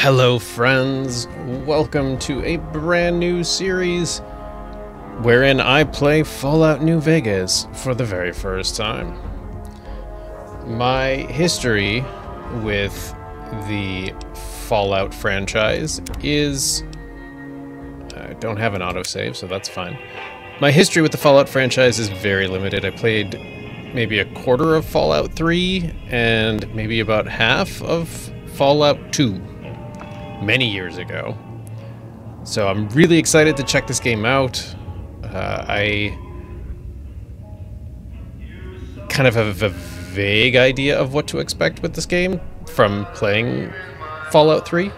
Hello, friends. Welcome to a brand new series wherein I play Fallout New Vegas for the very first time. My history with the Fallout franchise is. I don't have an autosave, so that's fine. My history with the Fallout franchise is very limited. I played maybe a quarter of Fallout 3 and maybe about half of Fallout 2 many years ago. So I'm really excited to check this game out. Uh, I kind of have a vague idea of what to expect with this game from playing Fallout 3.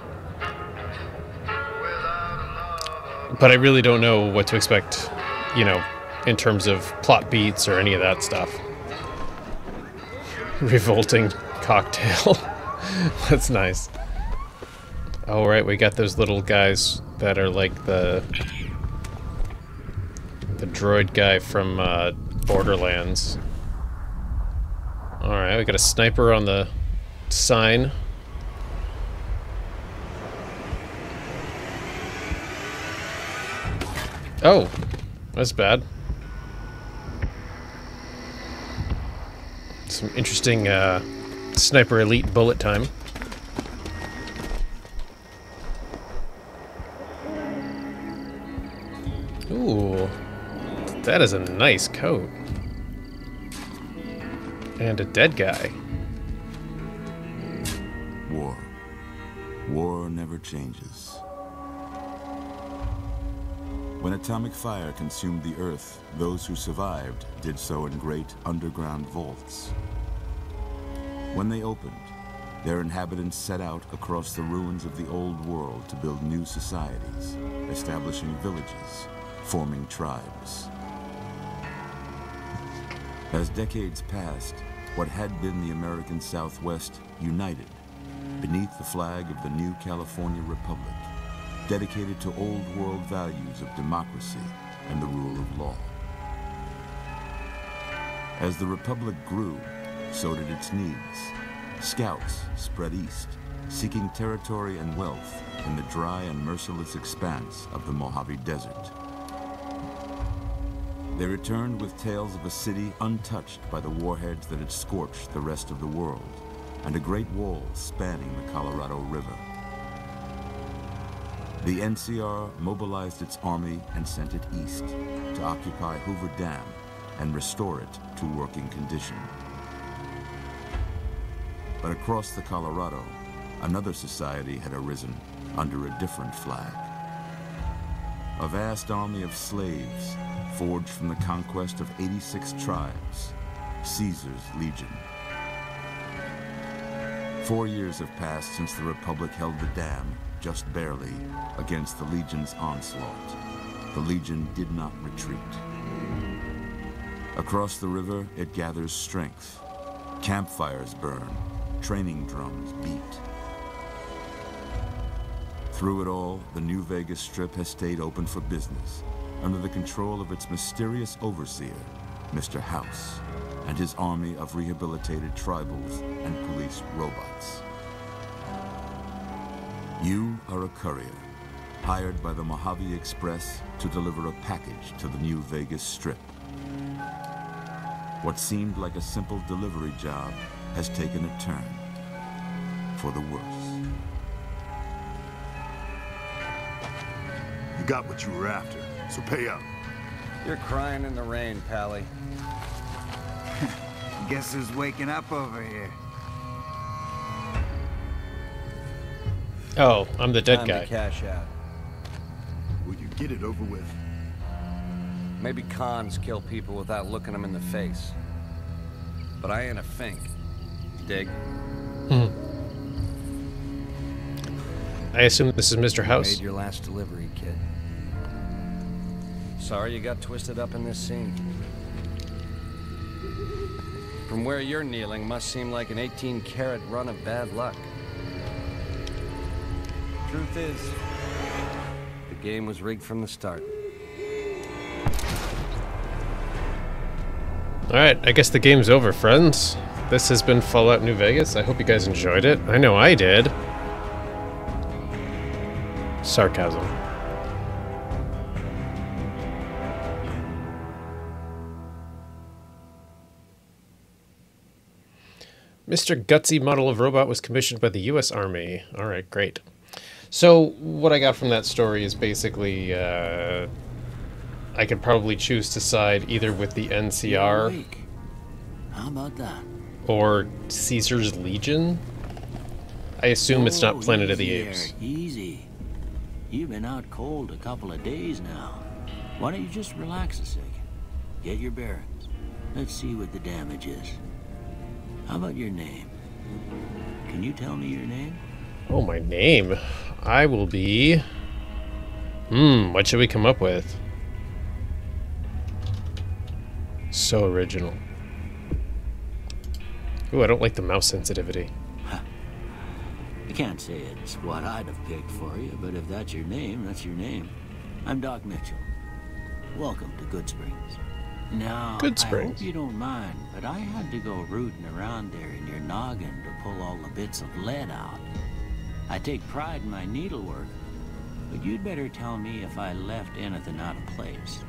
But I really don't know what to expect, you know, in terms of plot beats or any of that stuff. Revolting cocktail. That's nice. Oh, right, we got those little guys that are like the... The droid guy from uh, Borderlands. Alright, we got a sniper on the sign. Oh, that's bad. Some interesting uh, sniper elite bullet time. Ooh, that is a nice coat. And a dead guy. War. War never changes. When atomic fire consumed the Earth, those who survived did so in great underground vaults. When they opened, their inhabitants set out across the ruins of the old world to build new societies, establishing villages, forming tribes. As decades passed, what had been the American Southwest united beneath the flag of the new California Republic, dedicated to old world values of democracy and the rule of law. As the Republic grew, so did its needs. Scouts spread east, seeking territory and wealth in the dry and merciless expanse of the Mojave Desert. They returned with tales of a city untouched by the warheads that had scorched the rest of the world, and a great wall spanning the Colorado River. The NCR mobilized its army and sent it east to occupy Hoover Dam and restore it to working condition. But across the Colorado, another society had arisen under a different flag. A vast army of slaves forged from the conquest of 86 tribes, Caesar's Legion. Four years have passed since the Republic held the dam, just barely, against the Legion's onslaught. The Legion did not retreat. Across the river, it gathers strength. Campfires burn, training drums beat. Through it all, the New Vegas Strip has stayed open for business, under the control of its mysterious overseer, Mr. House, and his army of rehabilitated tribals and police robots. You are a courier, hired by the Mojave Express to deliver a package to the New Vegas Strip. What seemed like a simple delivery job has taken a turn for the worse. Got what you were after, so pay up. You're crying in the rain, Pally. Guess who's waking up over here? Oh, I'm the dead Time guy. to cash out. Will you get it over with? Maybe cons kill people without looking them in the face. But I ain't a fink. Dig? Hmm. I assume this is Mr. House. Made your last delivery, kid. Sorry you got twisted up in this scene. From where you're kneeling must seem like an 18 karat run of bad luck. Truth is, the game was rigged from the start. Alright, I guess the game's over, friends. This has been Fallout New Vegas. I hope you guys enjoyed it. I know I did. Sarcasm. Mr. Gutsy model of robot was commissioned by the U.S. Army. All right, great. So what I got from that story is basically uh, I could probably choose to side either with the NCR How about that? or Caesar's Legion. I assume it's not Oh, Planet of the Apes. there, Easy. You've been out cold a couple of days now. Why don't you just relax a second? Get your bearings. Let's see what the damage is. How about your name? Can you tell me your name? Oh, my name. I will be. Hmm, what should we come up with? So original. Ooh, I don't like the mouse sensitivity. I can't say it's what I'd have picked for you, but if that's your name, that's your name. I'm Doc Mitchell. Welcome to Goodsprings. Now, Good I hope you don't mind, but I had to go rooting around there in your noggin to pull all the bits of lead out. I take pride in my needlework, but you'd better tell me if I left anything out of place.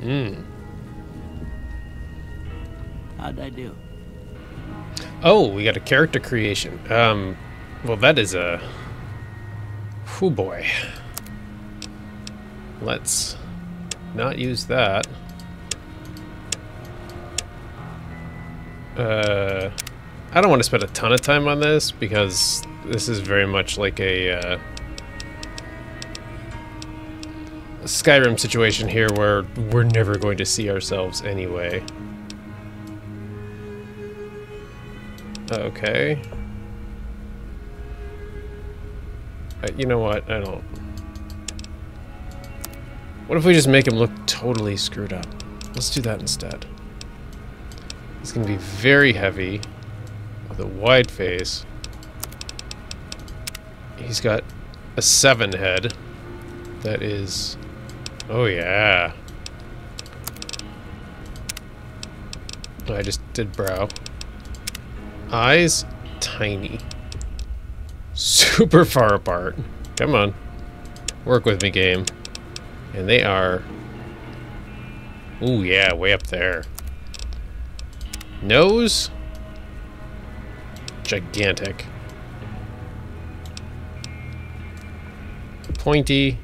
Hmm. How'd I do? Oh, we got a character creation. Um, well, that is a. Whoo boy. Let's not use that. Uh, I don't want to spend a ton of time on this because this is very much like a, uh, Skyrim situation here where we're never going to see ourselves anyway. Okay. Uh, you know what? I don't. What if we just make him look totally screwed up? Let's do that instead. He's gonna be very heavy, with a wide face. He's got a seven head. That is. Oh yeah. I just did brow. Eyes tiny. Super far apart. Come on. Work with me, game. And they are. Oh yeah, way up there. Nose. Gigantic. Pointy.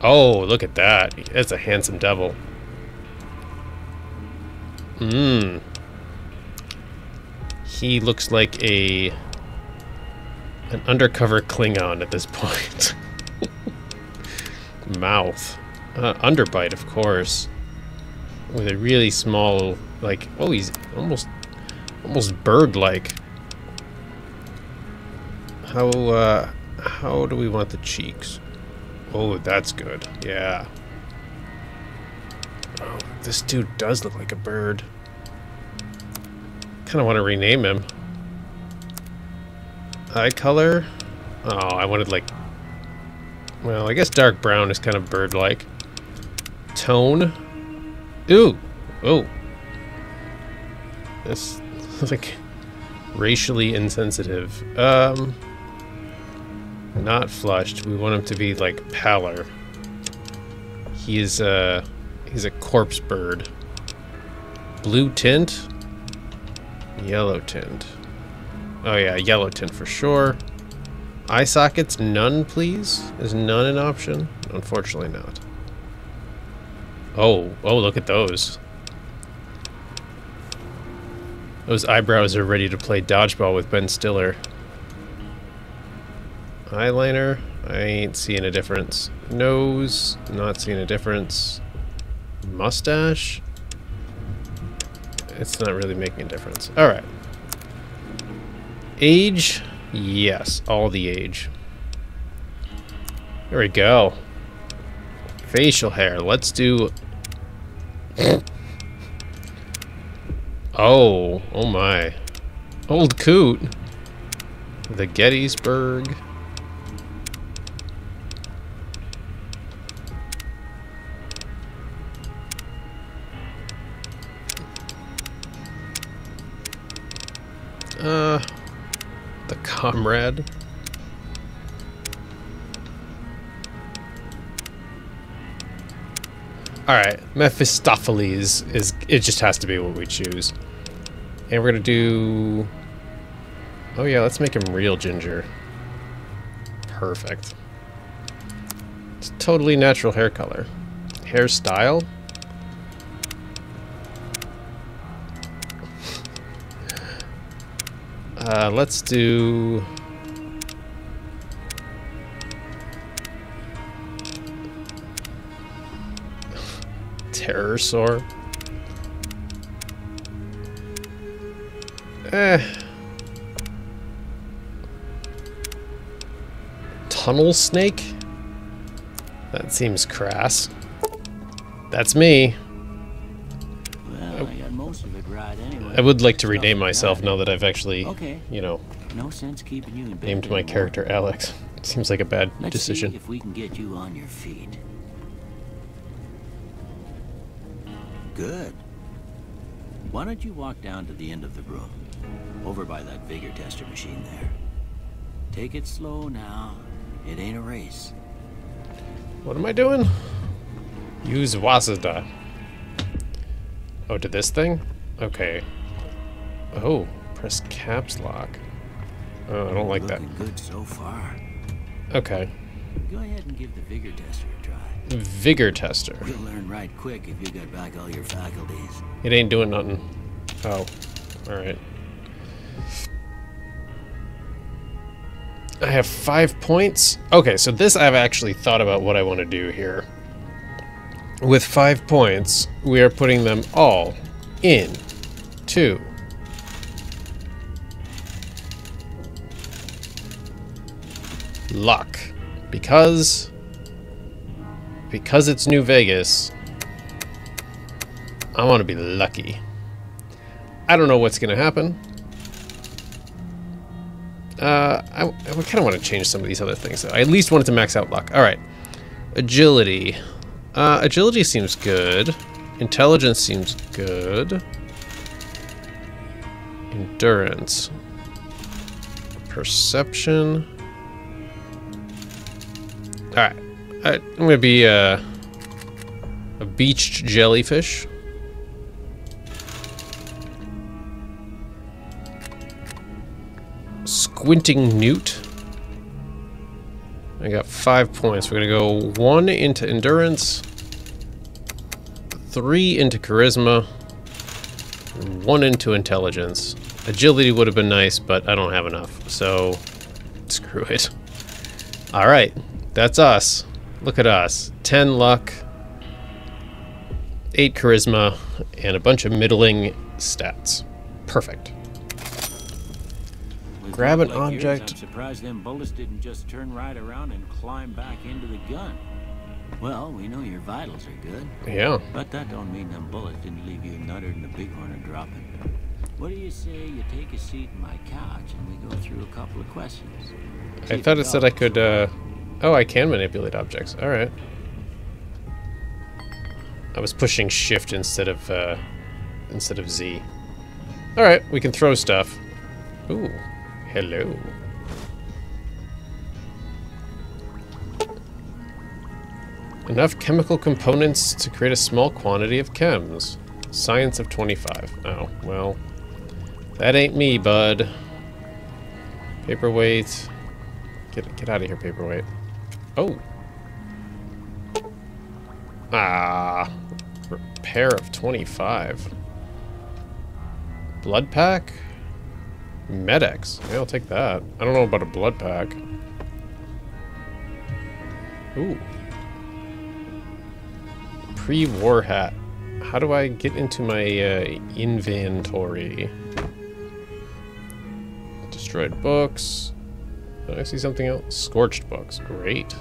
Oh, look at that. That's a handsome devil. Mmm. He looks like a an undercover Klingon at this point. Mouth. Uh, underbite, of course. With a really small, like, oh, he's almost, almost bird-like. How, uh, how do we want the cheeks? Oh, that's good. Yeah. Oh, this dude does look like a bird. Kind of want to rename him. Eye color? Oh, I wanted like... Well, I guess dark brown is kind of bird-like. Tone? Ooh! Oh! This like racially insensitive. Um, not flushed. We want him to be like pallor. He is uh he's a corpse bird. Blue tint? Yellow tint. Oh yeah, yellow tint for sure. Eye sockets, none please? Is none an option? Unfortunately not. Oh, oh look at those. Those eyebrows are ready to play dodgeball with Ben Stiller. Eyeliner, I ain't seeing a difference. Nose, not seeing a difference. Mustache? It's not really making a difference. Alright. Age? Yes, all the age. There we go. Facial hair. Let's do... oh, oh my. Old Coot. The Gettysburg. Uh, the comrade. Alright, Mephistopheles is it just has to be what we choose. And we're gonna do Oh yeah, let's make him real ginger. Perfect. It's totally natural hair color. Hairstyle? Uh, let's do... Terror Sore. Eh. Tunnel Snake? That seems crass. That's me. Well, I got most of it right anyway. I would like to rename myself now that I've actually, Okay. you know, No sense keeping you in bed named my anymore. character Alex. Seems like a bad Let's decision. if we can get you on your feet. Good. Why don't you walk down to the end of the room, over by that vigor tester machine there. Take it slow now. It ain't a race. What am I doing? Use Wasada. Oh, to this thing? Okay. Oh, press caps lock. Oh, I don't like that. Looking good so far. Okay. Go ahead and give the vigor tester. Vigor tester. You'll learn right quick if you get back all your faculties. It ain't doing nothing. Oh, alright. I have five points. Okay, so this I've actually thought about what I want to do here. With five points, we are putting them all in to luck. Because because it's New Vegas, I want to be lucky. I don't know what's going to happen. Uh, I, I kind of want to change some of these other things, though. I at least wanted to max out luck. All right. Agility. Uh, agility seems good. Intelligence seems good. Endurance. Perception. All right. I, I'm going to be uh, a beached jellyfish. Squinting Newt. I got five points. We're gonna go one into endurance, three into charisma, one into intelligence. Agility would have been nice, but I don't have enough, so screw it. All right, that's us. Look at us. 10 luck, 8 charisma, and a bunch of middling stats. Perfect. With Grab an like yours, object. I'm surprised them bullets didn't just turn right around and climb back into the gun. Well, we know your vitals are good, Yeah. but that don't mean them bullets didn't leave you nuttered and the bighorn are dropping. What do you say you take a seat in my couch and we go through a couple of questions? See I if thought you it said I could, uh... Oh, I can manipulate objects. Alright. I was pushing shift instead of, uh... Instead of Z. Alright, we can throw stuff. Ooh. Hello. Enough chemical components to create a small quantity of chems. Science of 25. Oh, well. That ain't me, bud. Paperweight. Get get out of here, paperweight. Oh. Ah. Repair of 25. Blood pack? Med-X. Yeah, I'll take that. I don't know about a blood pack. Ooh. Pre-war hat. How do I get into my uh, inventory? Destroyed books. Did I see something else? Scorched books. Great.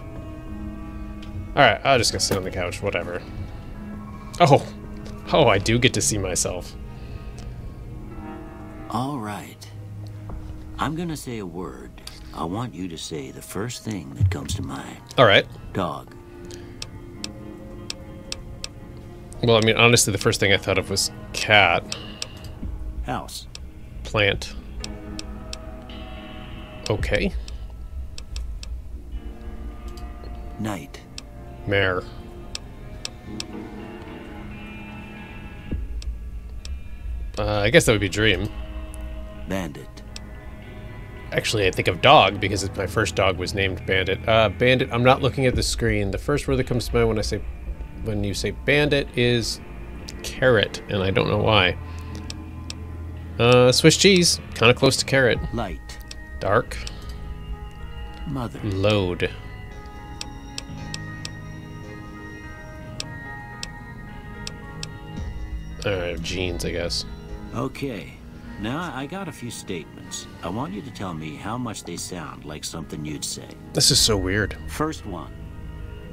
Alright, I'll just go sit on the couch. Whatever. Oh. Oh, I do get to see myself. All right. I'm gonna say a word. I want you to say the first thing that comes to mind. Alright. Dog. Well, I mean, honestly, the first thing I thought of was cat, House. plant. Okay. night. Mare. Uh, I guess that would be Dream. Bandit. Actually, I think of Dog because my first dog was named Bandit. Uh, Bandit, I'm not looking at the screen. The first word that comes to mind when I say, when you say Bandit is carrot, and I don't know why. Uh, Swiss cheese, kind of close to carrot. Light. Dark. Mother. Load. Alright, uh, jeans, I guess. Okay. Now, I got a few statements. I want you to tell me how much they sound like something you'd say. This is so weird. First one.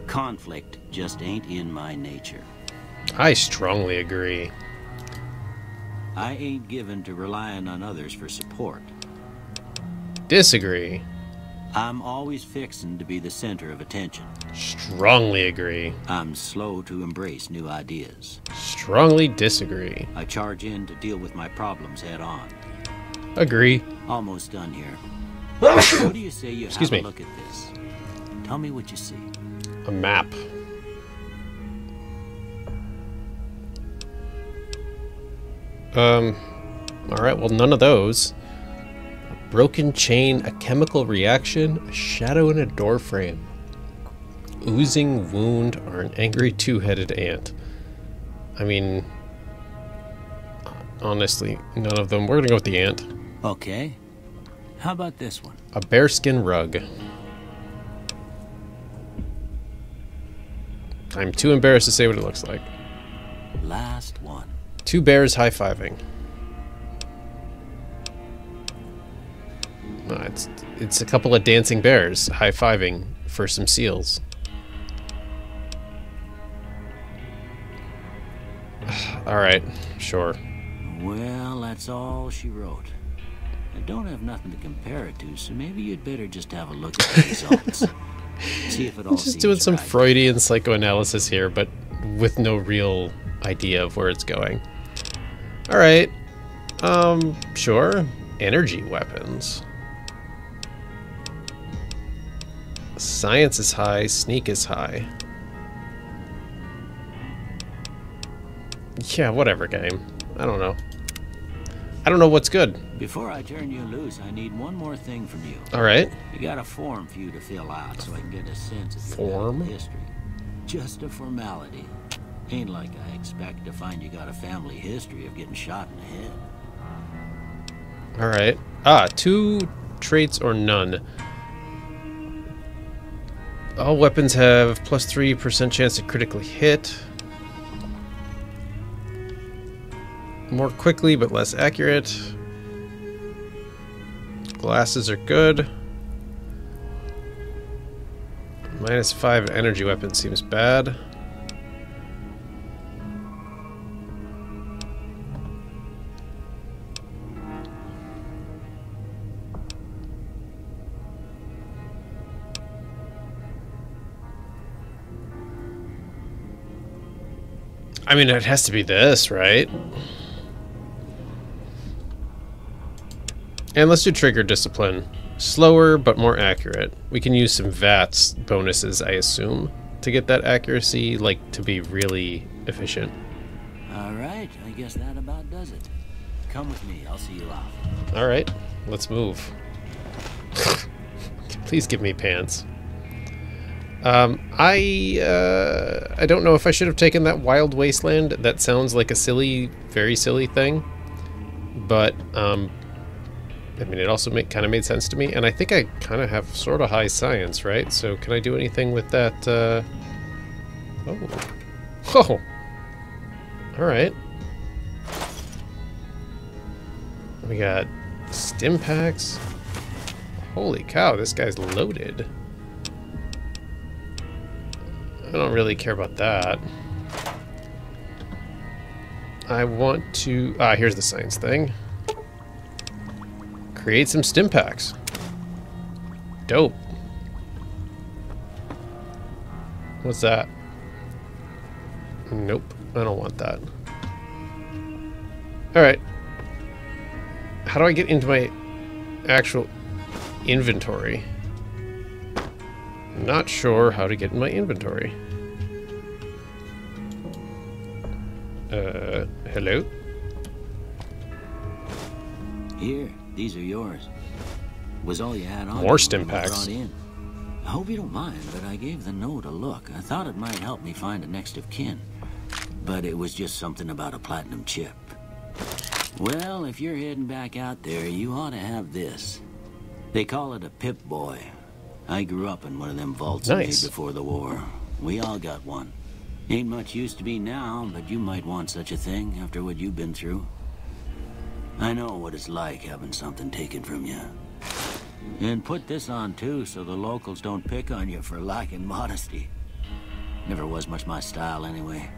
Conflict just ain't in my nature. I strongly agree. I ain't given to relying on others for support. Disagree. I'm always fixin' to be the center of attention. Strongly agree. I'm slow to embrace new ideas. Strongly disagree. I charge in to deal with my problems head on. Agree. Almost done here. what do you say you Excuse have me. a look at this? Tell me what you see. A map. Um, alright, well, none of those. Broken chain, a chemical reaction, a shadow in a doorframe. Oozing wound, or an angry two headed ant. I mean, honestly, none of them. We're gonna go with the ant. Okay. How about this one? A bearskin rug. I'm too embarrassed to say what it looks like. Last one. Two bears high No, it's it's a couple of dancing bears high fiving for some seals. All right, sure. Well, that's all she wrote. I don't have nothing to compare it to, so maybe you'd better just have a look at the results. See if it all Just doing some right. Freudian psychoanalysis here, but with no real idea of where it's going. All right, um, sure. Energy weapons. Science is high. Sneak is high. Yeah, whatever game. I don't know. I don't know what's good. Before I turn you loose, I need one more thing from you. All right. You got a form for you to fill out so I can get a sense of your Form? medical history. Just a formality. Ain't like I expect to find you got a family history of getting shot in the head. All right. Ah, two traits or none. All weapons have plus 3% chance to critically hit. More quickly, but less accurate. Glasses are good. Minus 5 energy weapon seems bad. I mean, it has to be this, right? And let's do trigger discipline. Slower, but more accurate. We can use some VATS bonuses, I assume, to get that accuracy, like, to be really efficient. All right, I guess that about does it. Come with me, I'll see you off. Alright, let's move. Please give me pants. Um, I, uh, I don't know if I should have taken that Wild Wasteland. That sounds like a silly, very silly thing. But, um, I mean, it also make, kind of made sense to me. And I think I kind of have sort of high science, right? So can I do anything with that, uh... Oh. Oh! Alright. We got stim packs. Holy cow, this guy's loaded. I don't really care about that. I want to... Ah, here's the science thing. Create some stim packs. Dope. What's that? Nope, I don't want that. Alright. How do I get into my actual inventory? Not sure how to get in my inventory. Uh, hello? Here, these are yours. Was all you had on More stim packs. in. I hope you don't mind, but I gave the note a look. I thought it might help me find a next of kin. But it was just something about a platinum chip. Well, if you're heading back out there, you ought to have this. They call it a Pip Boy. I grew up in one of them vaults Nice. made before the war. We all got one. Ain't much use to me now, but you might want such a thing after what you've been through. I know what it's like having something taken from you. And put this on too, so the locals don't pick on you for lacking modesty. Never was much my style anyway.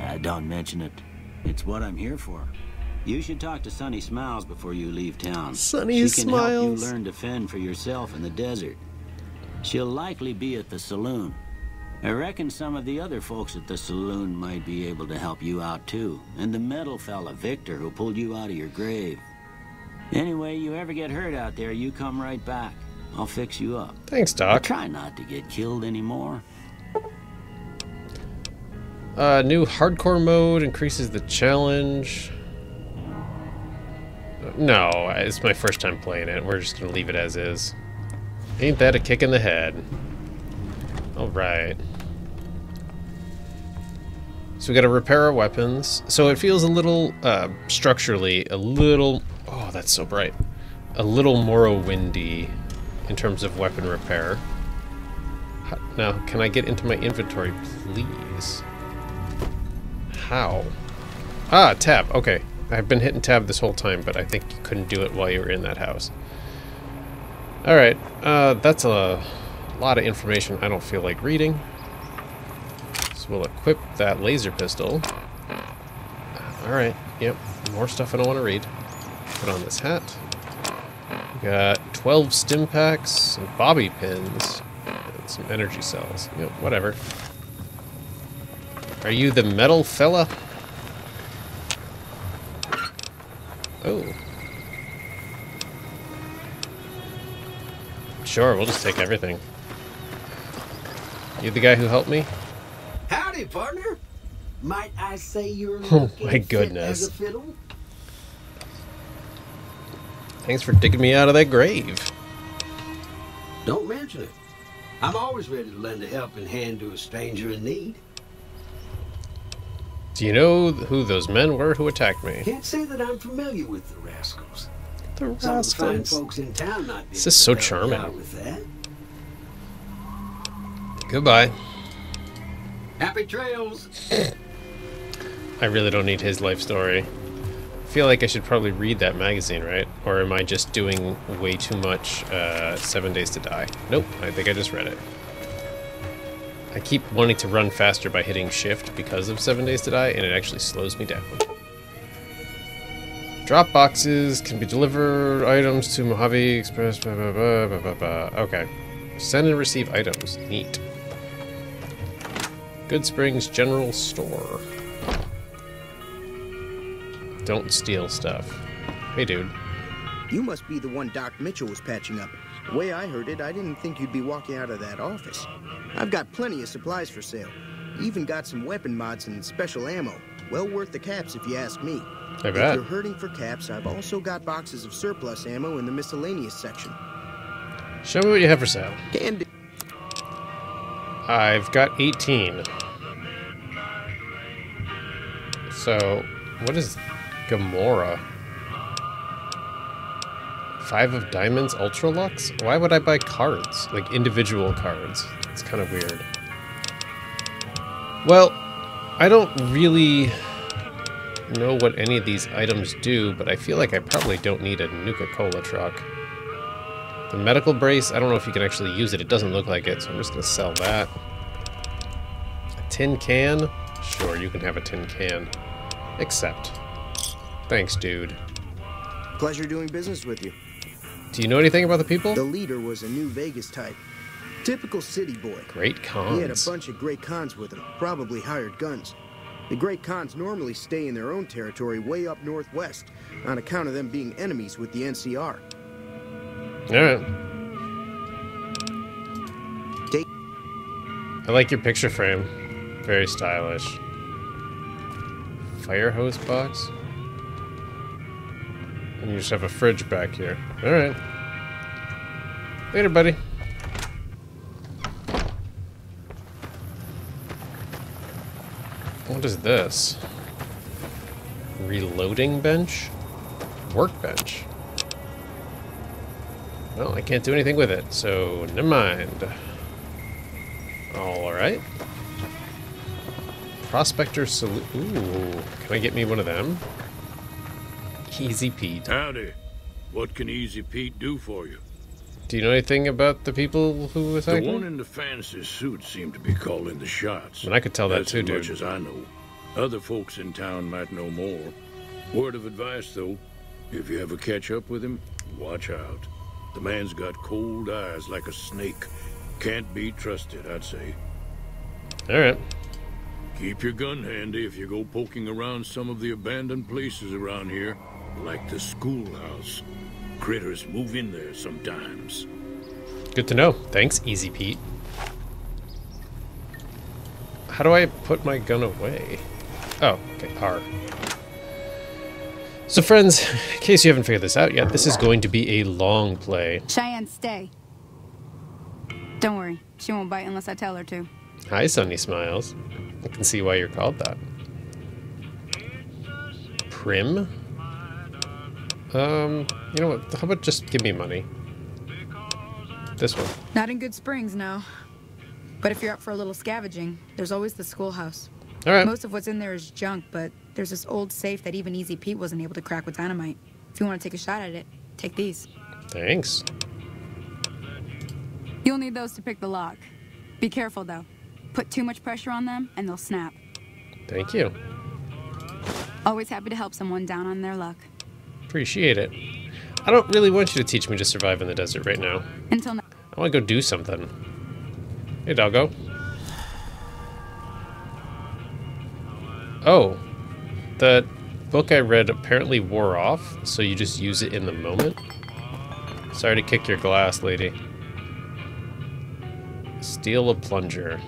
Uh, don't mention it. It's what I'm here for. You should talk to Sunny Smiles before you leave town. Sunny she can help you learn to fend for yourself in the desert. She'll likely be at the saloon. I reckon some of the other folks at the saloon might be able to help you out too. And the metal fella, Victor, who pulled you out of your grave. Anyway, you ever get hurt out there, you come right back. I'll fix you up. Thanks, Doc. try not to get killed anymore. Uh, new hardcore mode increases the challenge. No, it's my first time playing it. We're just gonna leave it as is. Ain't that a kick in the head? Alright. So we gotta repair our weapons. So it feels a little, uh, structurally, a little... Oh, that's so bright. A little Morrowindy in terms of weapon repair. Now, can I get into my inventory, please? How? Ah, tab. Okay. I've been hitting tab this whole time, but I think you couldn't do it while you were in that house. Alright. Uh, that's a lot of information I don't feel like reading. So we'll equip that laser pistol. Alright. Yep. More stuff I don't want to read. Put on this hat. We got 12 stim packs, some bobby pins, and some energy cells. Yep, whatever. Are you the metal fella? Oh. Sure, we'll just take everything. You the guy who helped me? Howdy, partner. Might I say you're Oh, looking my goodness. as a fiddle? Thanks for digging me out of that grave. Don't mention it. I'm always ready to lend a helping hand to a stranger in need. Do you know who those men were who attacked me? Can't say that I'm familiar with the rascals. The Some of the fine rascals. folks in town be This is so able to help you charming. With that. Goodbye. Happy trails. I really don't need his life story. I feel like I should probably read that magazine, right? Or am I just doing way too much uh, Seven Days to Die? Nope, I think I just read it. I keep wanting to run faster by hitting shift because of Seven Days to Die, and it actually slows me down. Drop boxes can be delivered items to Mojave Express. Blah, blah, blah, blah, blah, blah. Okay. Send and receive items. Neat. Goodsprings General Store. Don't steal stuff. Hey, dude. You must be the one Doc Mitchell was patching up. The way I heard it, I didn't think you'd be walking out of that office. I've got plenty of supplies for sale. Even got some weapon mods and special ammo. Well worth the caps if you ask me. I bet. If you're hurting for caps, I've also got boxes of surplus ammo in the miscellaneous section. Show me what you have for sale. And I've got 18. So, what is Gomorrah? Five of Diamonds Ultra-Luxe? Why would I buy cards? Like individual cards. It's kind of weird. Well, I don't really know what any of these items do, but I feel like I probably don't need a Nuka-Cola truck. The medical brace, I don't know if you can actually use it. It doesn't look like it, so I'm just going to sell that. A tin can? Sure, you can have a tin can. Except. Thanks, dude. pleasure doing business with you. Do you know anything about the people? The leader was a New Vegas type. Typical city boy. Great Khans. He had a bunch of Great Khans with him, probably hired guns. The Great Khans normally stay in their own territory way up northwest, on account of them being enemies with the NCR. Alright. Take I like your picture frame. Very stylish. fire hose box. And you just have a fridge back here. Alright. Later, buddy. What is this? Reloading bench? Workbench. Well, I can't do anything with it, so never mind. Alright. Prospector Salute. Ooh, can I get me one of them? Easy Pete. Howdy. What can Easy Pete do for you? Do you know anything about the people who attacked The one in the fancy suit seemed to be calling the shots. And I could tell that too, as dude. much as I know. Other folks in town might know more. Word of advice, though, if you ever catch up with him, watch out. The man's got cold eyes like a snake. Can't be trusted, I'd say. Alright. Keep your gun handy if you go poking around some of the abandoned places around here, like the schoolhouse. Critters move in there sometimes. Good to know. Thanks, Easy Pete. How do I put my gun away? Oh, okay, R. So friends, in case you haven't figured this out yet, this is going to be a long play. Cheyenne, stay. Don't worry. She won't bite unless I tell her to. Hi, Sunny Smiles. I can see why you're called that. Prim? Um, you know what? How about just give me money? This one. Not in Goodsprings, no. But if you're up for a little scavenging, there's always the schoolhouse. All right. Most of what's in there is junk, but there's this old safe that even Easy Pete wasn't able to crack with dynamite. If you want to take a shot at it, take these. Thanks. You'll need those to pick the lock. Be careful, though. Put too much pressure on them, and they'll snap. Thank you. Always happy to help someone down on their luck. Appreciate it. I don't really want you to teach me to survive in the desert right now. Until now. I want to go do something. Hey, doggo. Oh, the book I read apparently wore off, so you just use it in the moment. Sorry to kick your glass, lady. Steal a plunger.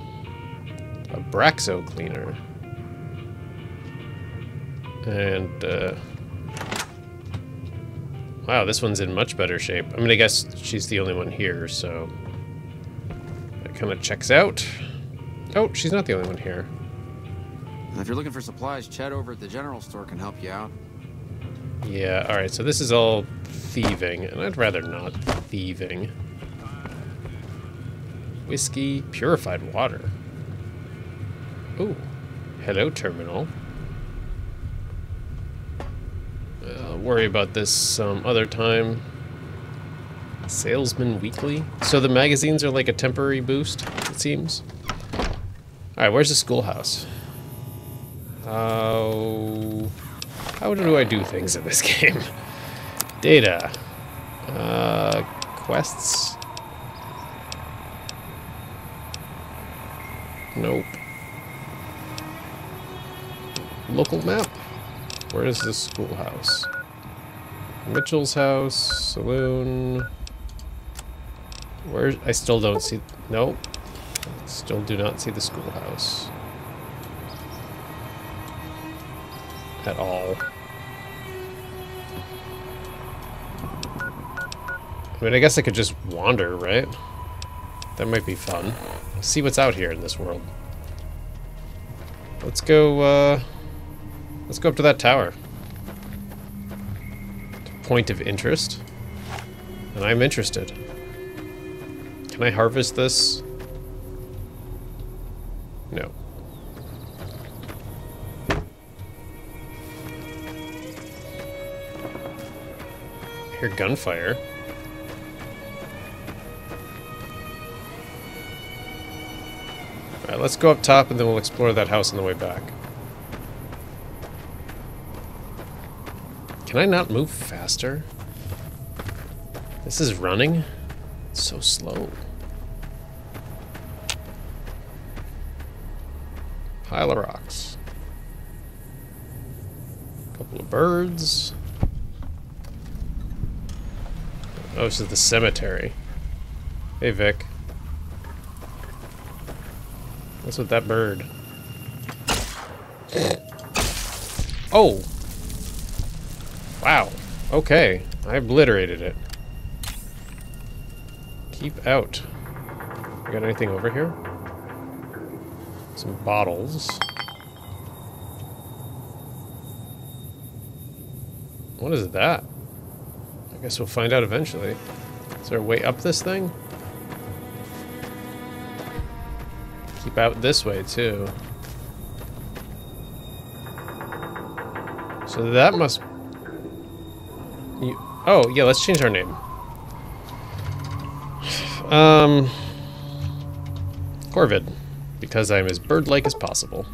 A Braxo cleaner. And, uh... Wow, this one's in much better shape. I mean, I guess she's the only one here, so... That kind of checks out. Oh, she's not the only one here. If you're looking for supplies, Chet over at the general store can help you out. Yeah, alright, so this is all thieving, and I'd rather not thieving. Whiskey, purified water. Ooh, hello, terminal. I'll worry about this some other time. Salesman Weekly. So the magazines are like a temporary boost, it seems. Alright, where's the schoolhouse? How... How do I do things in this game? Data. Uh, quests. Nope. Local map. Where is the schoolhouse? Mitchell's house, saloon. Where? I still don't see. Nope. Still do not see the schoolhouse. At all. I mean, I guess I could just wander, right? That might be fun. See what's out here in this world. Let's go, uh... Let's go up to that tower. Point of interest. And I'm interested. Can I harvest this? No. I hear gunfire. Alright, let's go up top and then we'll explore that house on the way back. Can I not move faster? This is running? It's so slow. Pile of rocks. Couple of birds. Oh, this is the cemetery. Hey, Vic. What's with that bird? Oh! Wow. Okay. I obliterated it. Keep out. You got anything over here? Some bottles. What is that? I guess we'll find out eventually. Is there a way up this thing? Keep out this way, too. So that must... Oh, yeah, let's change our name. Um... Corvid. Because I'm as bird-like as possible.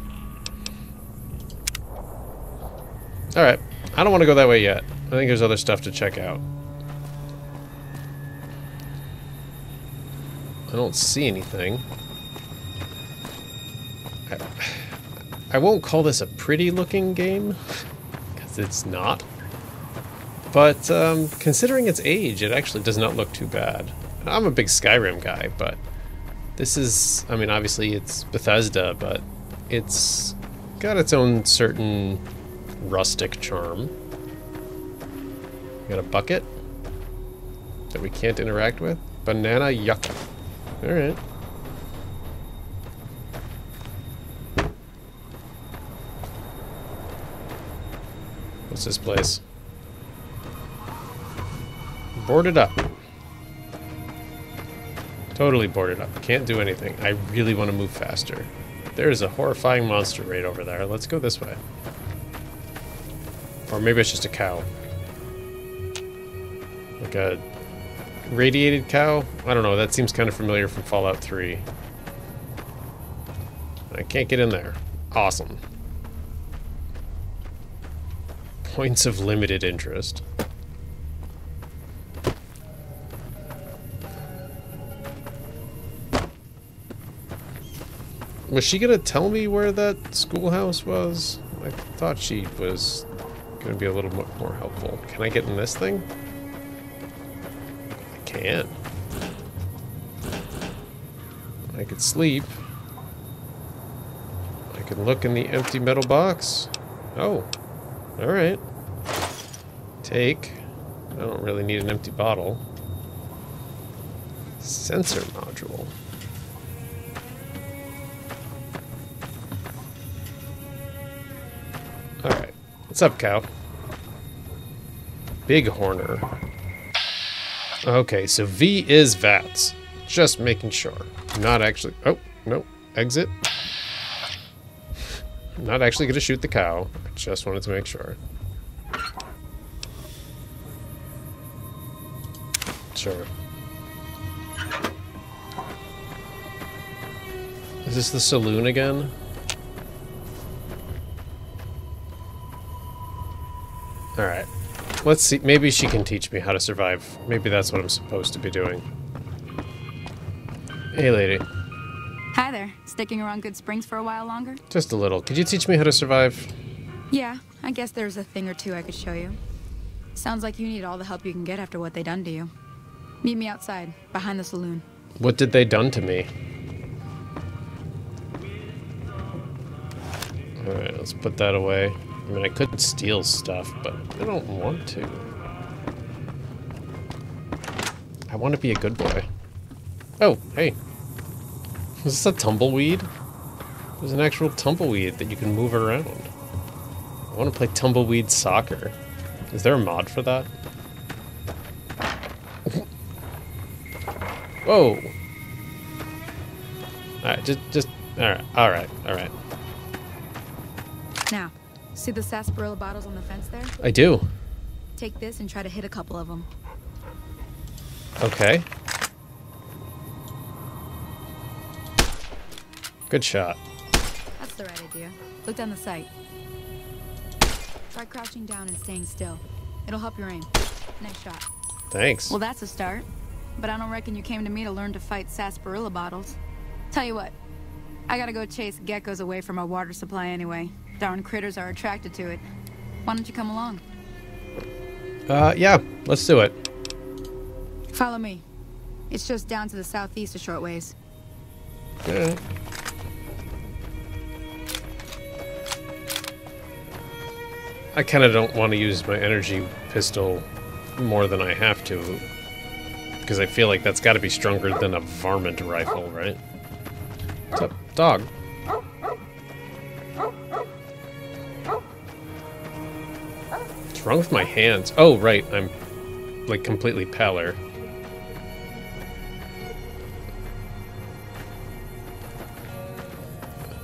Alright. I don't want to go that way yet. I think there's other stuff to check out. I don't see anything. I, I won't call this a pretty looking game, because it's not. But um, considering its age, it actually does not look too bad. I'm a big Skyrim guy, but this is, I mean, obviously it's Bethesda, but it's got its own certain rustic charm. Got a bucket that we can't interact with. Banana yucca. Alright. What's this place? Boarded up. Totally boarded up. Can't do anything. I really want to move faster. There's a horrifying monster right over there. Let's go this way. Or maybe it's just a cow. Like a radiated cow? I don't know. That seems kind of familiar from Fallout 3. I can't get in there. Awesome. Points of limited interest. Was she gonna tell me where that schoolhouse was? I thought she was gonna be a little bit more helpful. Can I get in this thing? I can. I could sleep. I can look in the empty metal box. Oh, alright. Take. I don't really need an empty bottle. Sensor module. What's up, cow? Bighorner. Okay, so V is VATS. Just making sure. Not actually... Oh, no. Exit. Not actually going to shoot the cow. Just wanted to make sure. Sure. Is this the saloon again? Alright. Let's see. Maybe she can teach me how to survive. Maybe that's what I'm supposed to be doing. Hey, lady. Hi there. Sticking around Goodsprings for a while longer? Just a little. Could you teach me how to survive? Yeah, I guess there's a thing or two I could show you. Sounds like you need all the help you can get after what they done to you. Meet me outside, behind the saloon. What did they done to me? Alright, let's put that away. I mean, I could steal stuff, but I don't want to. I want to be a good boy. Oh, hey. Is this a tumbleweed? There's an actual tumbleweed that you can move around. I want to play tumbleweed soccer. Is there a mod for that? Whoa! Alright, just, just, alright, alright, alright. Now, see the sarsaparilla bottles on the fence there? I do. Take this and try to hit a couple of them. Okay. Good shot. That's the right idea. Look down the sight. Try crouching down and staying still. It'll help your aim. Nice shot. Thanks. Well, that's a start. But I don't reckon you came to me to learn to fight sarsaparilla bottles. Tell you what, I gotta go chase geckos away from our water supply anyway. Darn critters are attracted to it. Why don't you come along? Uh, yeah, let's do it. Follow me. It's just down to the southeast a short ways. I kind of don't want to use my energy pistol more than I have to. Because I feel like that's got to be stronger than a varmint rifle, right? What's up, dog? Wrong with my hands? Oh, right, I'm like completely paler.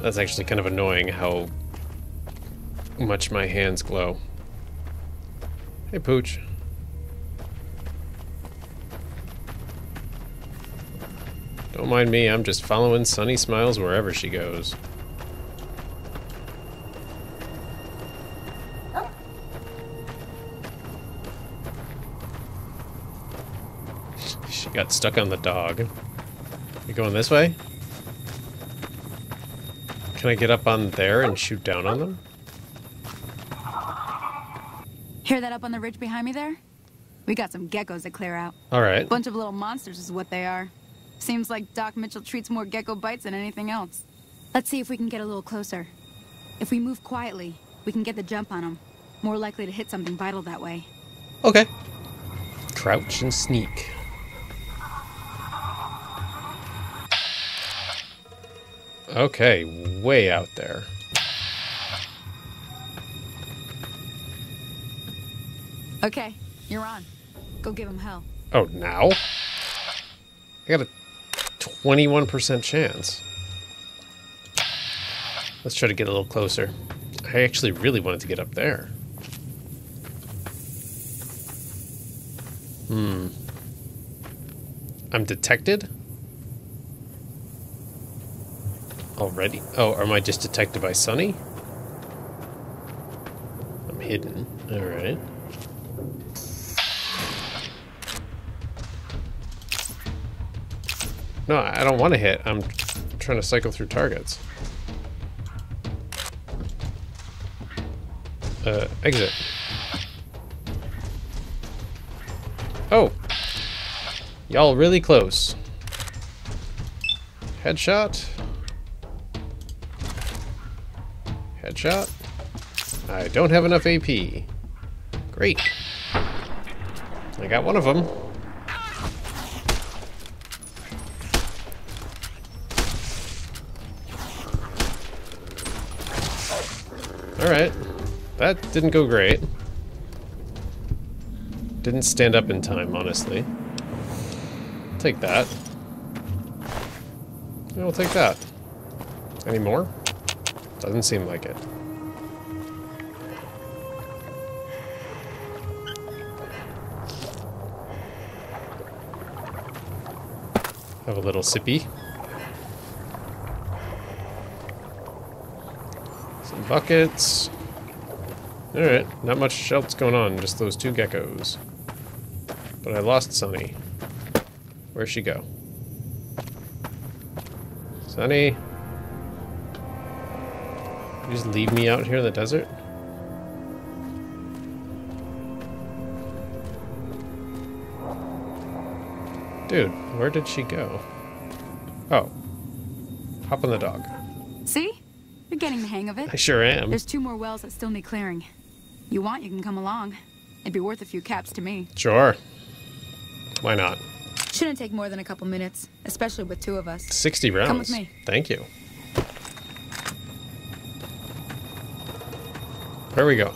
That's actually kind of annoying how much my hands glow. Hey, Pooch. Don't mind me, I'm just following Sunny Smiles wherever she goes. Got stuck on the dog. You going this way? Can I get up on there and shoot down on them? Hear that up on the ridge behind me there? We got some geckos to clear out. All right. Bunch of little monsters is what they are. Seems like Doc Mitchell treats more gecko bites than anything else. Let's see if we can get a little closer. If we move quietly, we can get the jump on them. More likely to hit something vital that way. Okay. Crouch and sneak. Okay, way out there. Okay, you're on. Go give him hell. Oh, now? I got a 21% chance. Let's try to get a little closer. I actually really wanted to get up there. Hmm. I'm detected? Already? Oh, am I just detected by Sunny? I'm hidden. Alright. No, I don't want to hit. I'm trying to cycle through targets. Uh, exit. Oh! Y'all really close. Headshot. Headshot. I don't have enough AP. Great. I got one of them. Alright. That didn't go great. Didn't stand up in time, honestly. Take that. We'll take that. Any more? Doesn't seem like it. Have a little sippy. Some buckets. Alright, not much else going on, just those two geckos. But I lost Sunny. Where'd she go? Sunny? You just leave me out here in the desert? Dude, where did she go? Oh. Hop on the dog. See? You're getting the hang of it. I sure am. There's two more wells that still need clearing. You want, you can come along. It'd be worth a few caps to me. Sure. Why not? Shouldn't take more than a couple minutes, especially with two of us. 60 rounds. Come with me. Thank you. Where we going?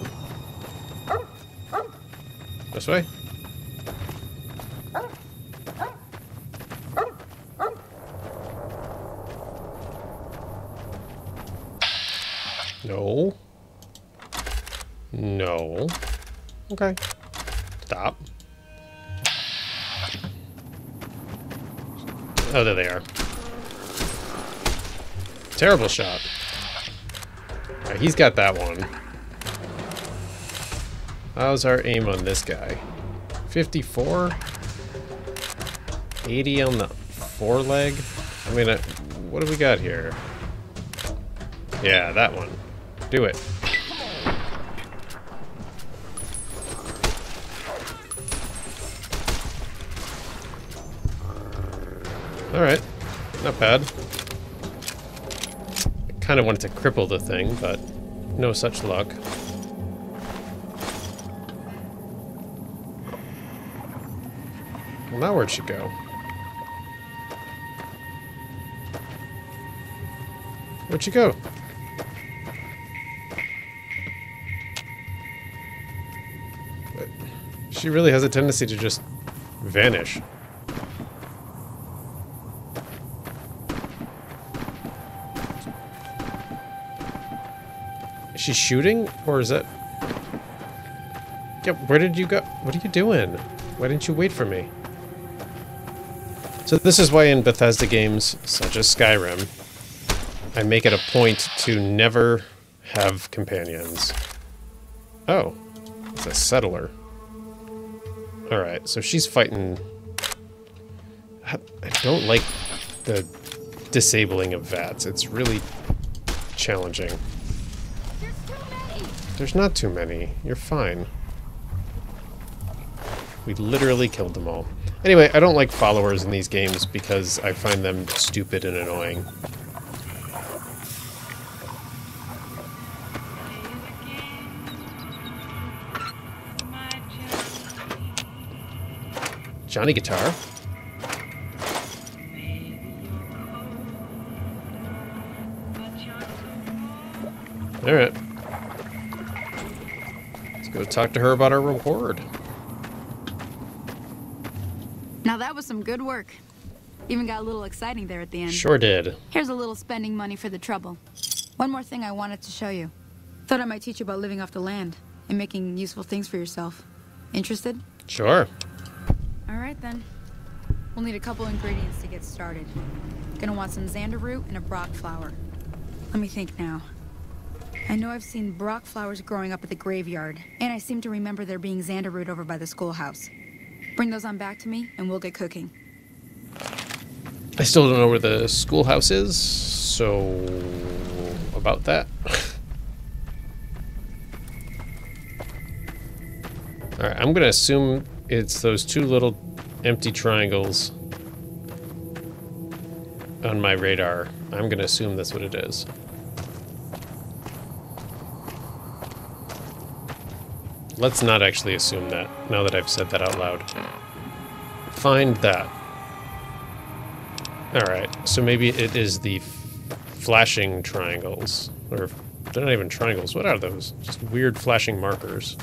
This way? No. No. Okay. Stop. Oh, there they are. Terrible shot. Alright, he's got that one. How's our aim on this guy? 54? 80 on the foreleg? I mean, what do we got here? Yeah, that one. Do it. Alright. Not bad. I kind of wanted to cripple the thing, but no such luck. Where'd she go? Where'd she go? She really has a tendency to just vanish. Is she shooting? Or is that... Yep, where did you go? What are you doing? Why didn't you wait for me? So this is why in Bethesda games, such as Skyrim, I make it a point to never have companions. Oh, it's a settler. Alright, so she's fighting... I don't like the disabling of VATS. It's really challenging. There's not too many. You're fine. We literally killed them all. Anyway, I don't like followers in these games because I find them stupid and annoying. Johnny Guitar. Alright. Let's go talk to her about our reward. Now that was some good work. Even got a little exciting there at the end. Sure did. Here's a little spending money for the trouble. One more thing I wanted to show you. Thought I might teach you about living off the land and making useful things for yourself. Interested? Sure. All right then. We'll need a couple ingredients to get started. Gonna want some xander root and a broc flower. Let me think now. I know I've seen broc flowers growing up at the graveyard, and I seem to remember there being xander root over by the schoolhouse. Bring those on back to me, and we'll get cooking. I still don't know where the schoolhouse is, so about that. Alright, I'm gonna assume it's those two little empty triangles on my radar. I'm gonna assume that's what it is. Let's not actually assume that, now that I've said that out loud. Find that. Alright, so maybe it is the flashing triangles. Or, they're not even triangles. What are those? Just weird flashing markers.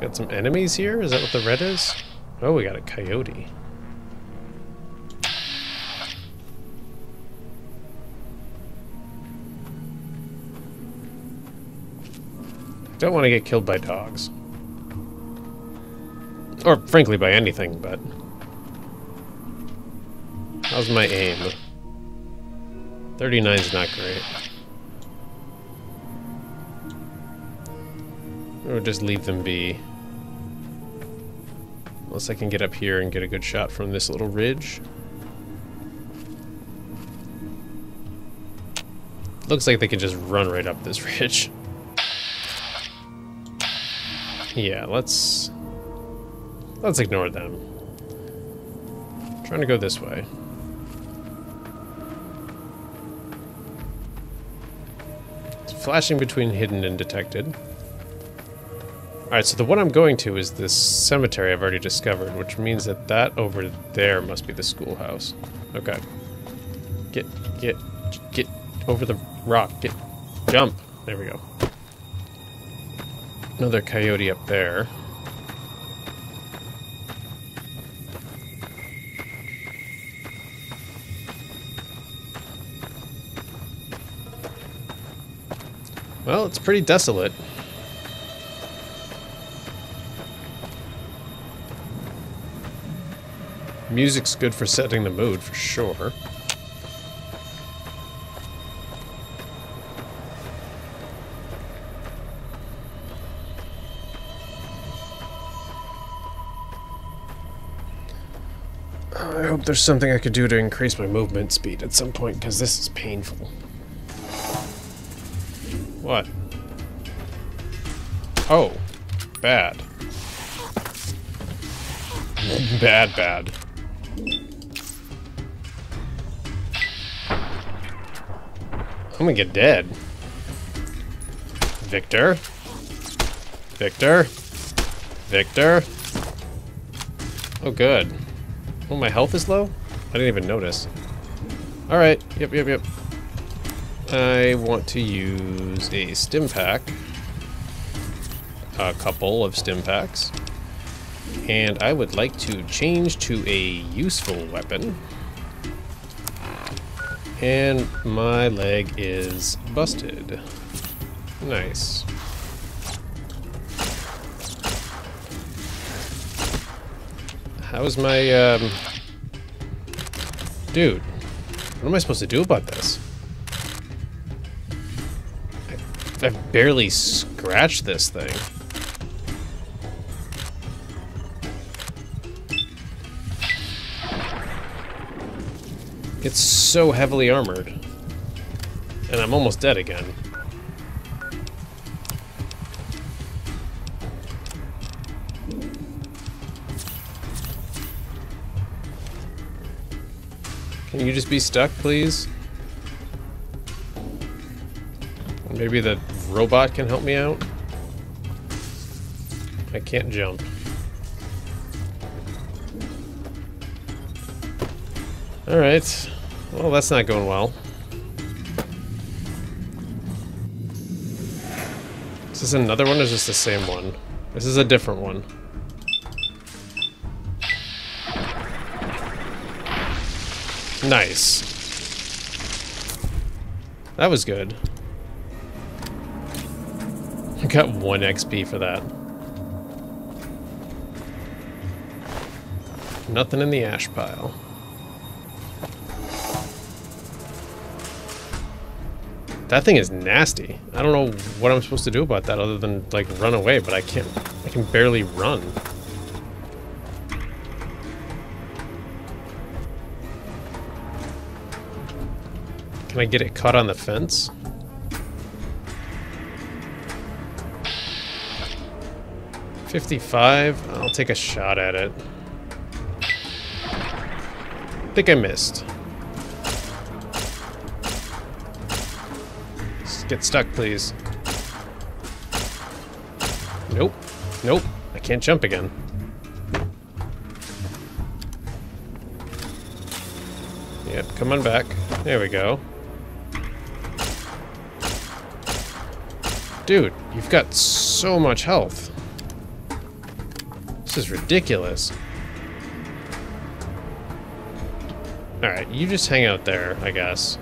Got some enemies here? Is that what the red is? Oh, we got a coyote. Don't want to get killed by dogs. Or, frankly, by anything, but... How's my aim? 39's not great. Just leave them be. Unless I can get up here and get a good shot from this little ridge. Looks like they can just run right up this ridge. Yeah, let's... Let's ignore them. trying to go this way. It's flashing between hidden and detected. Alright, so the one I'm going to is this cemetery I've already discovered, which means that that over there must be the schoolhouse. Okay. Get, get, get over the rock. Get, jump. There we go. Another coyote up there. Well, it's pretty desolate. Music's good for setting the mood, for sure. I hope there's something I could do to increase my movement speed at some point, because this is painful. What? Oh. Bad. bad, bad. Gonna get dead. Victor? Victor? Victor? Oh, good. Oh, my health is low? I didn't even notice. Alright, yep, yep, yep. I want to use a stim pack. A couple of stim packs. And I would like to change to a useful weapon. And my leg is busted. Nice. How's my, um... Dude, what am I supposed to do about this? I, I've barely scratched this thing. It's so heavily armored. And I'm almost dead again. Can you just be stuck, please? Maybe the robot can help me out? I can't jump. Alright. Well, that's not going well. Is this another one or is this the same one? This is a different one. Nice. That was good. I got 1 XP for that. Nothing in the ash pile. That thing is nasty. I don't know what I'm supposed to do about that other than, like, run away, but I can't... I can barely run. Can I get it caught on the fence? Fifty-five? I'll take a shot at it. I think I missed. Get stuck, please. Nope. Nope. I can't jump again. Yep, come on back. There we go. Dude, you've got so much health. This is ridiculous. Alright, you just hang out there, I guess.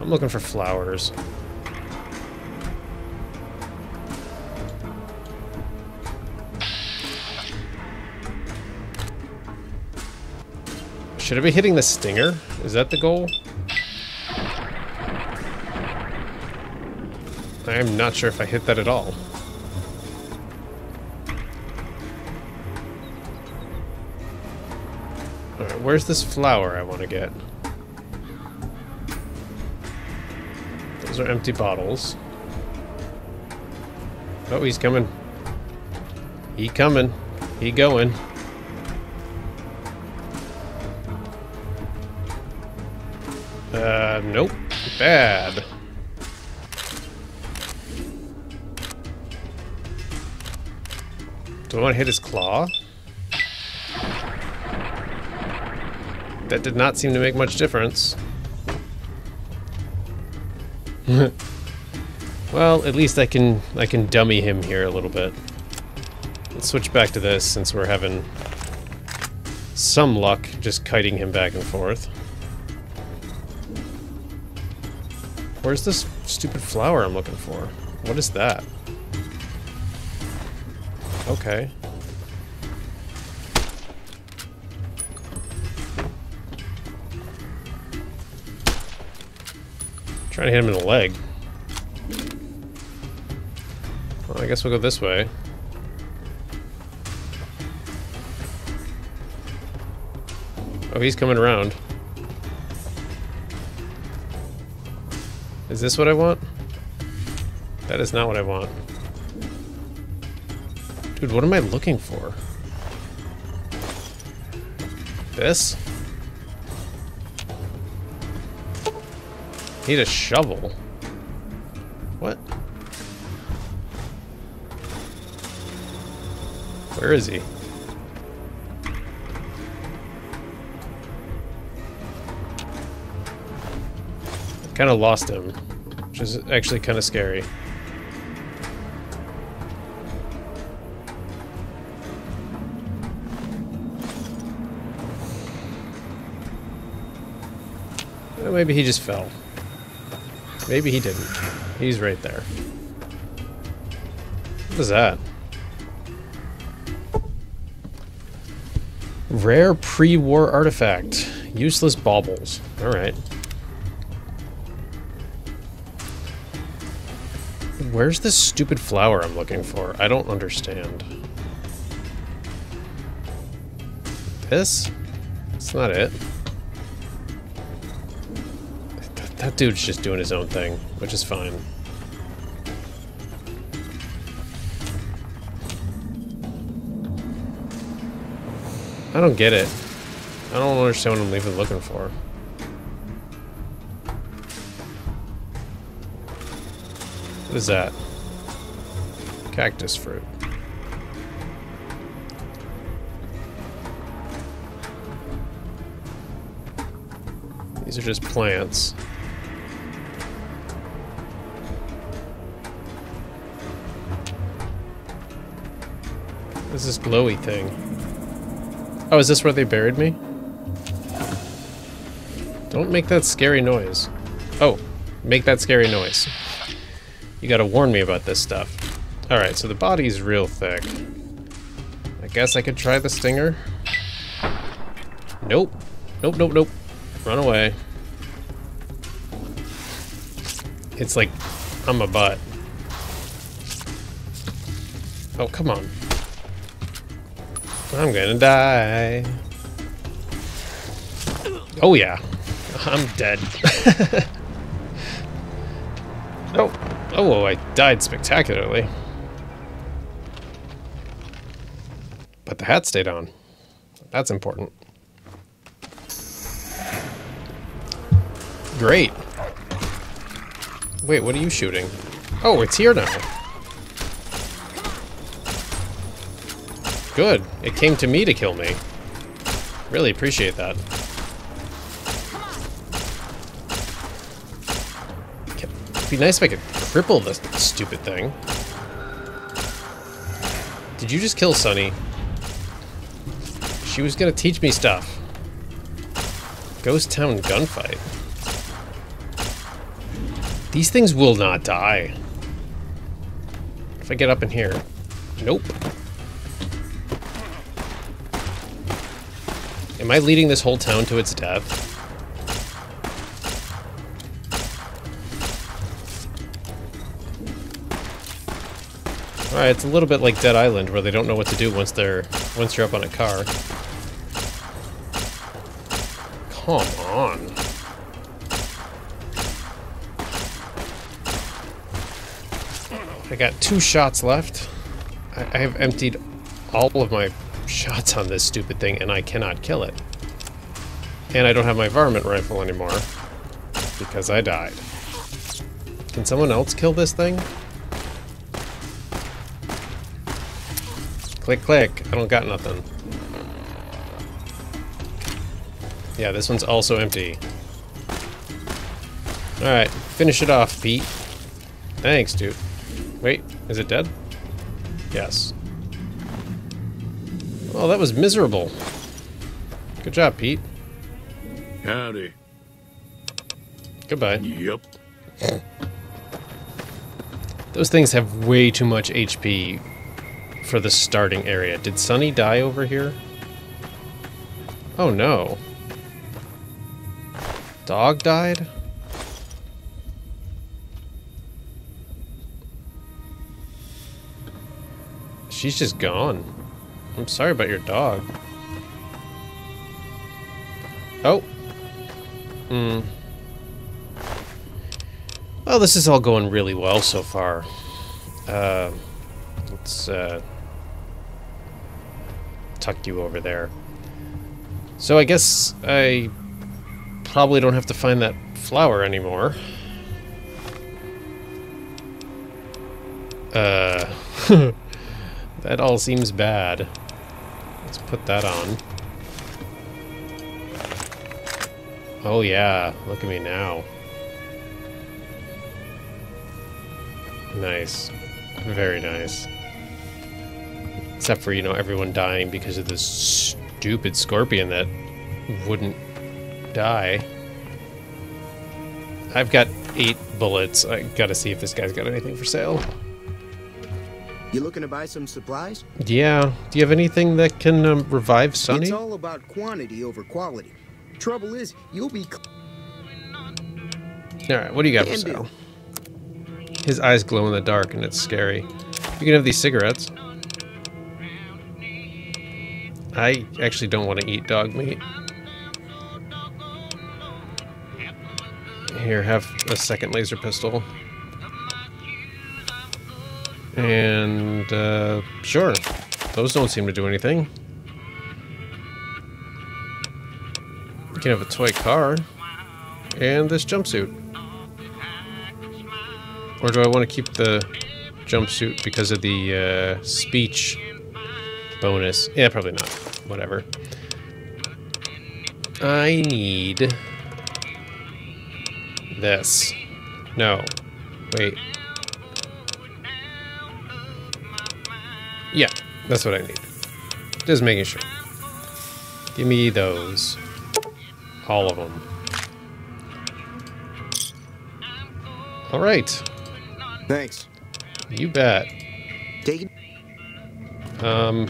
I'm looking for flowers. Should I be hitting the stinger? Is that the goal? I am not sure if I hit that at all. Alright, where's this flower I want to get? Those are empty bottles. Oh, he's coming. He coming. He going. Bad. Do I want to hit his claw? That did not seem to make much difference. well, at least I can I can dummy him here a little bit. Let's switch back to this since we're having some luck just kiting him back and forth. Where's this stupid flower I'm looking for? What is that? Okay. Trying to hit him in the leg. Well, I guess we'll go this way. Oh, he's coming around. Is this what I want? That is not what I want. Dude, what am I looking for? This? Need a shovel. What? Where is he? Kind of lost him, which is actually kind of scary. Well, maybe he just fell. Maybe he didn't. He's right there. What is that? Rare pre-war artifact. Useless baubles. Alright. Where's this stupid flower I'm looking for? I don't understand. This? That's not it. That, that dude's just doing his own thing, which is fine. I don't get it. I don't understand what I'm even looking for. What is that? Cactus fruit. These are just plants. What is this glowy thing? Oh, is this where they buried me? Don't make that scary noise. Oh, make that scary noise. You gotta warn me about this stuff. Alright, so the body's real thick. I guess I could try the stinger. Nope. Nope, nope, nope. Run away. It's like I'm a butt. Oh, come on. I'm gonna die. Oh yeah. I'm dead. oh. Oh, I died spectacularly. But the hat stayed on. That's important. Great. Wait, what are you shooting? Oh, it's here now. Good. It came to me to kill me. Really appreciate that. It'd be nice if I could cripple this stupid thing. Did you just kill Sunny? She was gonna teach me stuff. Ghost Town gunfight. These things will not die. If I get up in here. Nope. Am I leading this whole town to its death? Alright, it's a little bit like Dead Island, where they don't know what to do once they're once you're up on a car. Come on. I got two shots left. I, I have emptied all of my shots on this stupid thing, and I cannot kill it. And I don't have my varmint rifle anymore, because I died. Can someone else kill this thing? Click, click. I don't got nothing. Yeah, this one's also empty. Alright, finish it off, Pete. Thanks, dude. Wait, is it dead? Yes. Oh, that was miserable. Good job, Pete. Howdy. Goodbye. Yep. Those things have way too much HP for the starting area. Did Sunny die over here? Oh no. Dog died? She's just gone. I'm sorry about your dog. Oh. Hmm. Well, this is all going really well so far. Uh, let's uh, tuck you over there. So I guess I probably don't have to find that flower anymore. Uh, that all seems bad. Let's put that on. Oh yeah, look at me now. Nice. Very nice. Except for, you know, everyone dying because of this stupid scorpion that wouldn't die. I've got eight bullets. I gotta see if this guy's got anything for sale. You looking to buy some supplies? Yeah. Do you have anything that can um, revive Sunny? It's all about quantity over quality. Trouble is, you'll be. Alright, what do you got for sale? His eyes glow in the dark and it's scary. You can have these cigarettes. I actually don't want to eat dog meat. Here, have a second laser pistol. And, uh, sure. Those don't seem to do anything. You can have a toy car. And this jumpsuit. Or do I want to keep the jumpsuit because of the uh, speech bonus? Yeah, probably not. Whatever. I need this. No. Wait. Yeah, that's what I need. Just making sure. Give me those. All of them. All right. Thanks. You bet. Take it. Um,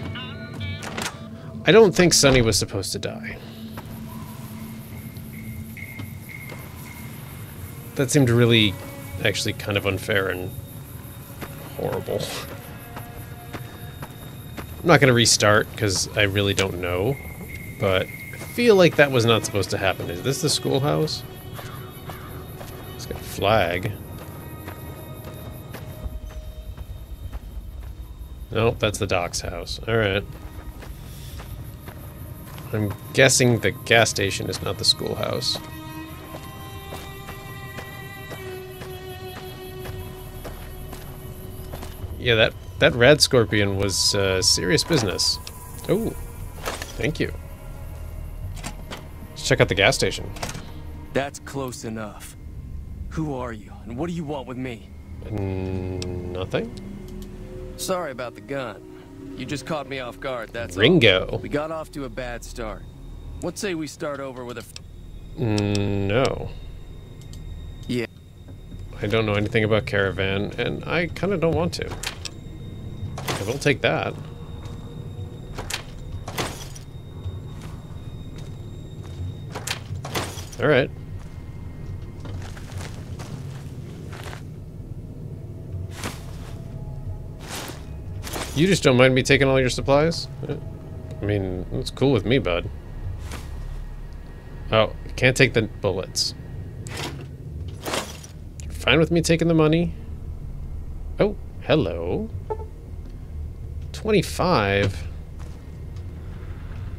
I don't think Sunny was supposed to die. That seemed really, actually kind of unfair and horrible. I'm not going to restart because I really don't know, but I feel like that was not supposed to happen. Is this the schoolhouse? It's got a flag. Nope, that's the doc's house. Alright. I'm guessing the gas station is not the schoolhouse. Yeah, that, that red scorpion was uh, serious business. Oh, thank you. Let's check out the gas station. That's close enough. Who are you, and what do you want with me? Mm, nothing? Sorry about the gun. You just caught me off guard, that's Ringo. All. We got off to a bad start. What say we start over with a... Mm, no. Yeah. I don't know anything about Caravan, and I kind of don't want to. I will take that. Alright. You just don't mind me taking all your supplies? I mean, it's cool with me, bud. Oh, can't take the bullets. You're fine with me taking the money? Oh, hello. 25?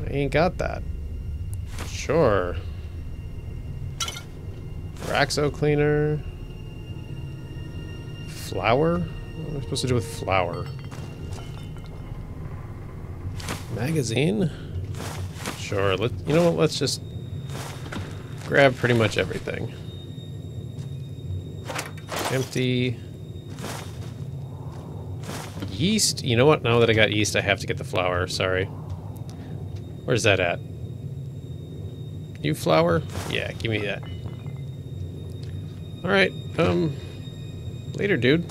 I ain't got that. Sure. Abraxo cleaner. Flour? What am I supposed to do with flour? Magazine? Sure, let you know what, let's just grab pretty much everything. Empty. Yeast? You know what? Now that I got yeast, I have to get the flour. Sorry. Where's that at? You flour? Yeah, give me that. Alright, um... Later, dude.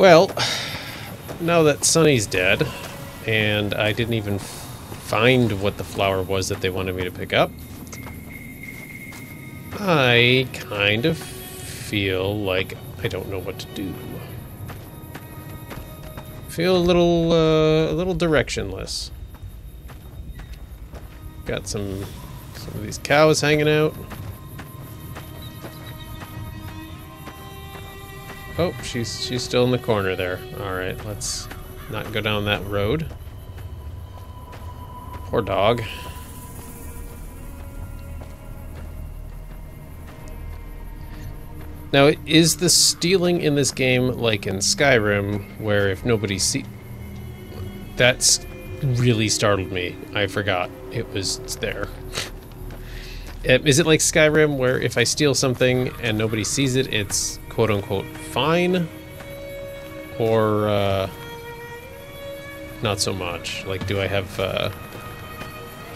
Well, now that Sunny's dead, and I didn't even find what the flower was that they wanted me to pick up, I kind of feel like I don't know what to do. Feel a little, uh, a little directionless. Got some, some of these cows hanging out. Oh, she's she's still in the corner there. All right, let's not go down that road. Poor dog. Now, is the stealing in this game like in Skyrim, where if nobody see... That's really startled me. I forgot it was there. Um, it like Skyrim, where if I steal something and nobody sees it, it's quote-unquote fine? Or, uh, not so much? Like, do I have, uh,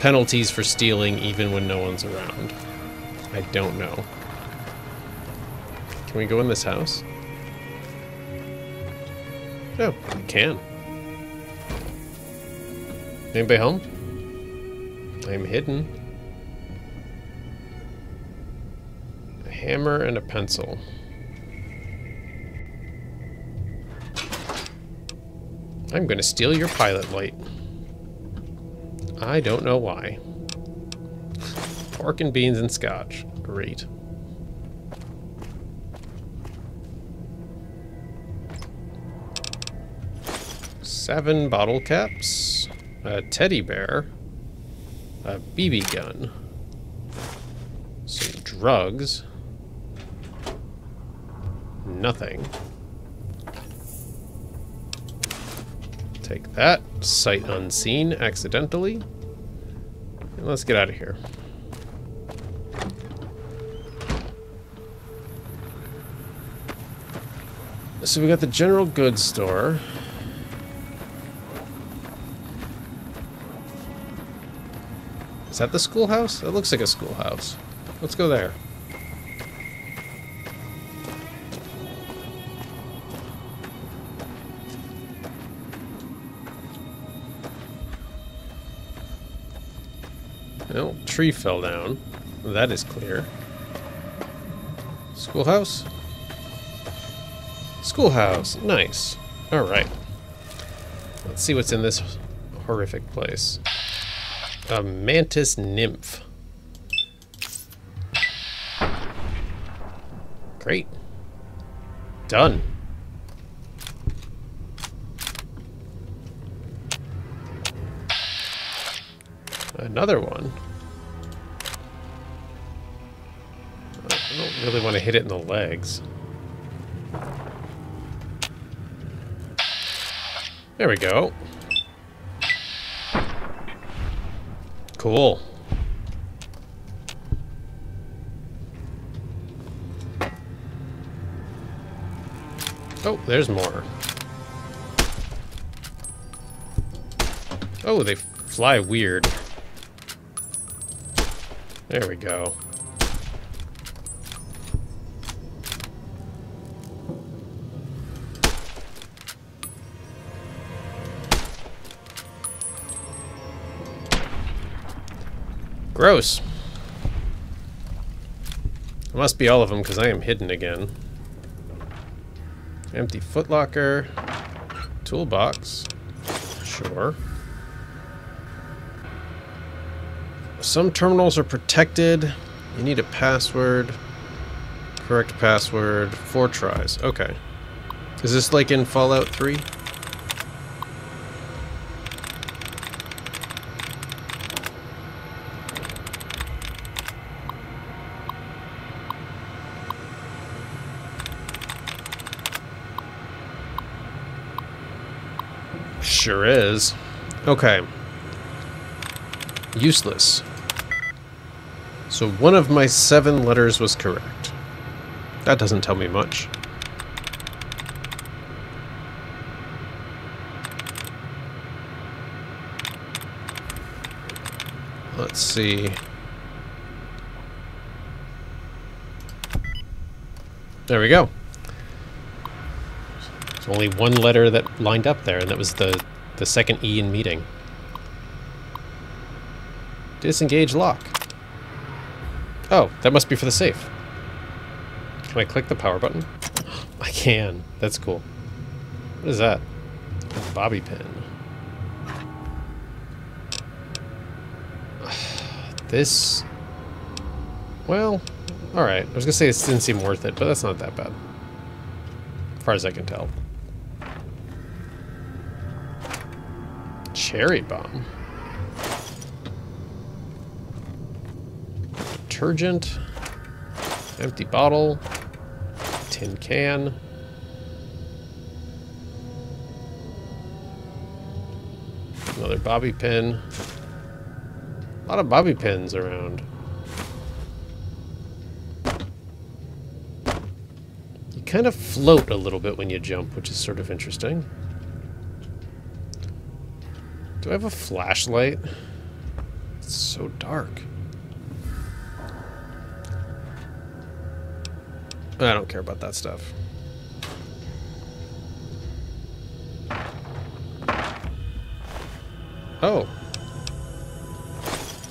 penalties for stealing even when no one's around? I don't know. Can we go in this house? No, we can. Anybody home? I'm hidden. A hammer and a pencil. I'm gonna steal your pilot light. I don't know why. Pork and beans and scotch. Great. Seven bottle caps. A teddy bear. A BB gun. Some drugs. Nothing. Take that. Sight unseen accidentally. And let's get out of here. So we got the general goods store. Is that the schoolhouse? It looks like a schoolhouse. Let's go there. Well, tree fell down. That is clear. Schoolhouse? Schoolhouse. Nice. Alright. Let's see what's in this horrific place. A mantis nymph. Great. Done. Another one. I don't really want to hit it in the legs. There we go. Cool. Oh, there's more. Oh, they fly weird. There we go. Gross. It must be all of them because I am hidden again. Empty footlocker. Toolbox. Sure. Some terminals are protected. You need a password. Correct password. Four tries. Okay. Is this like in Fallout 3? Sure is. Okay. Useless. So one of my seven letters was correct. That doesn't tell me much. Let's see. There we go. There's only one letter that lined up there, and that was the, the second E in meeting. Disengage lock. Oh, that must be for the safe. Can I click the power button? I can. That's cool. What is that? A bobby pin. This... Well, alright. I was gonna say it didn't seem worth it, but that's not that bad. As far as I can tell. Cherry bomb. Detergent. Empty bottle. Tin can. Another bobby pin. A lot of bobby pins around. You kind of float a little bit when you jump, which is sort of interesting. Do I have a flashlight? It's so dark. I don't care about that stuff. Oh.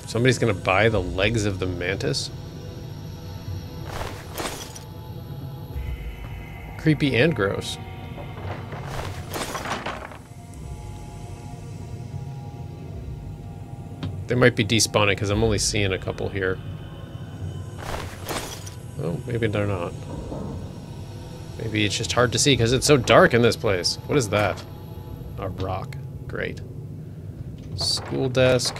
Somebody's gonna buy the legs of the mantis? Creepy and gross. They might be despawning because I'm only seeing a couple here. Oh, maybe they're not. Maybe it's just hard to see because it's so dark in this place. What is that? A rock. Great. School desk.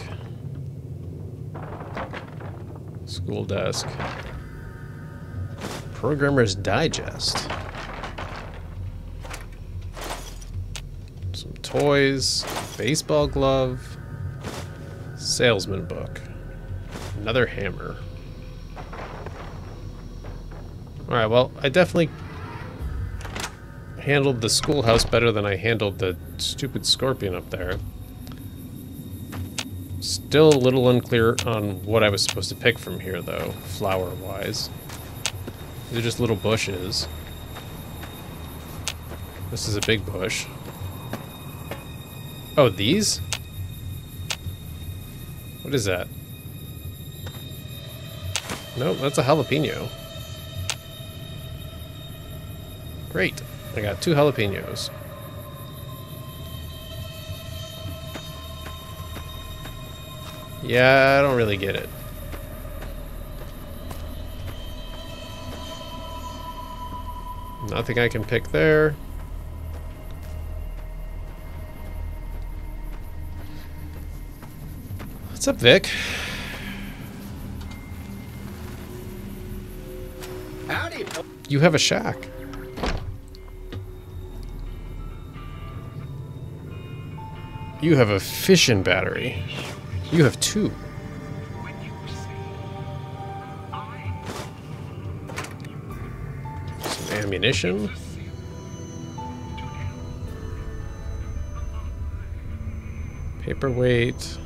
School desk. Programmer's Digest. Some toys. Baseball glove. Salesman book. Another hammer. Alright, well, I definitely handled the schoolhouse better than I handled the stupid scorpion up there. Still a little unclear on what I was supposed to pick from here, though, flower-wise. These are just little bushes. This is a big bush. Oh, these? What is that? Nope, that's a jalapeno. Great. I got two jalapenos. Yeah, I don't really get it. Nothing I can pick there. What's up, Vic? Howdy. You have a shack. You have a fission battery. You have two. Some ammunition. Paperweight.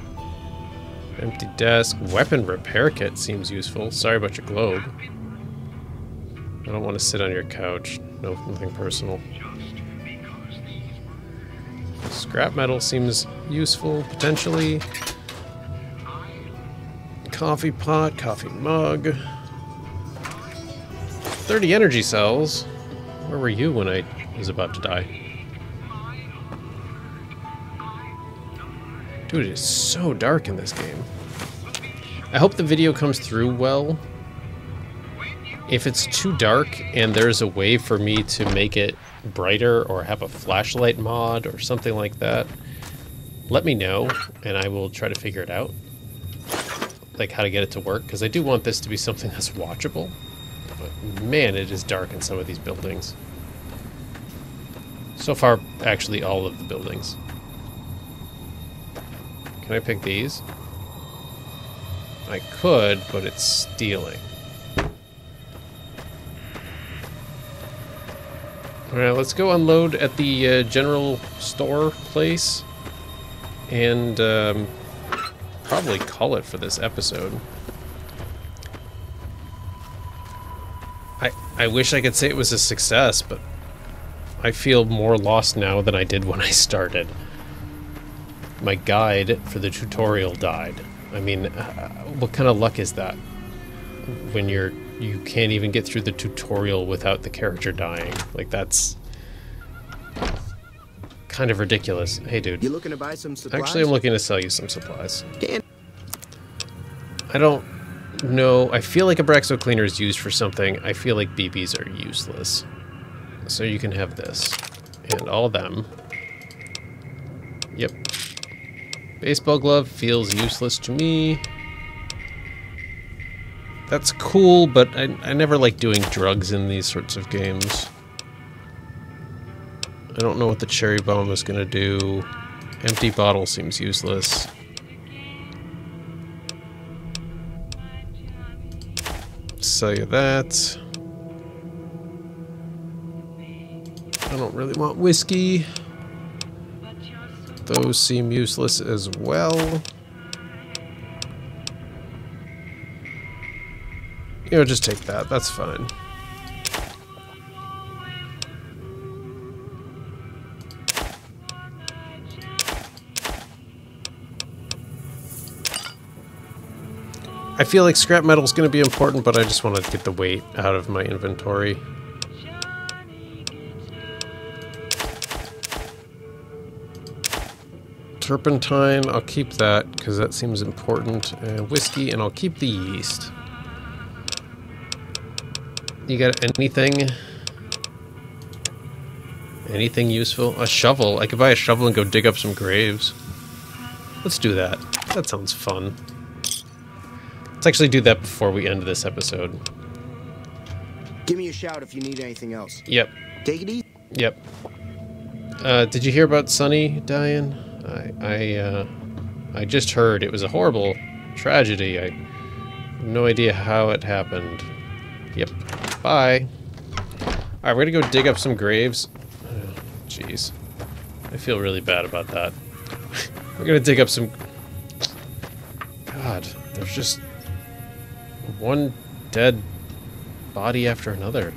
Empty desk. Weapon repair kit seems useful. Sorry about your globe. I don't want to sit on your couch. No, nothing personal. Scrap metal seems useful, potentially. Coffee pot, coffee mug. 30 energy cells. Where were you when I was about to die? Dude, it is so dark in this game. I hope the video comes through well. If it's too dark and there's a way for me to make it brighter or have a flashlight mod or something like that, let me know and I will try to figure it out. Like how to get it to work, because I do want this to be something that's watchable. But man, it is dark in some of these buildings. So far, actually all of the buildings. Can I pick these? I could, but it's stealing. Alright, let's go unload at the uh, general store place. And um, probably call it for this episode. I, I wish I could say it was a success, but I feel more lost now than I did when I started. My guide for the tutorial died. I mean, uh, what kind of luck is that? When you're you can't even get through the tutorial without the character dying. Like that's kind of ridiculous. Hey, dude. You looking to buy some supplies? Actually, I'm looking to sell you some supplies. Dan. I don't know. I feel like Abraxo cleaner is used for something. I feel like BBs are useless. So you can have this. And all them. Yep. Baseball glove feels useless to me. That's cool, but I, I never like doing drugs in these sorts of games. I don't know what the cherry bomb is going to do. Empty bottle seems useless. Sell you that. I don't really want whiskey. Those seem useless as well. You know, just take that. That's fine. I feel like scrap metal is going to be important, but I just want to get the weight out of my inventory. Turpentine, I'll keep that because that seems important. And whiskey, and I'll keep the yeast. You got anything? Anything useful? A shovel. I could buy a shovel and go dig up some graves. Let's do that. That sounds fun. Let's actually do that before we end this episode. Give me a shout if you need anything else. Yep. Take it easy. Yep. Uh, did you hear about Sunny dying? I I, uh, I just heard it was a horrible tragedy. I have no idea how it happened. Yep. Bye. Alright, we're gonna go dig up some graves. Jeez. I feel really bad about that. we're gonna dig up some... God, there's just one dead body after another.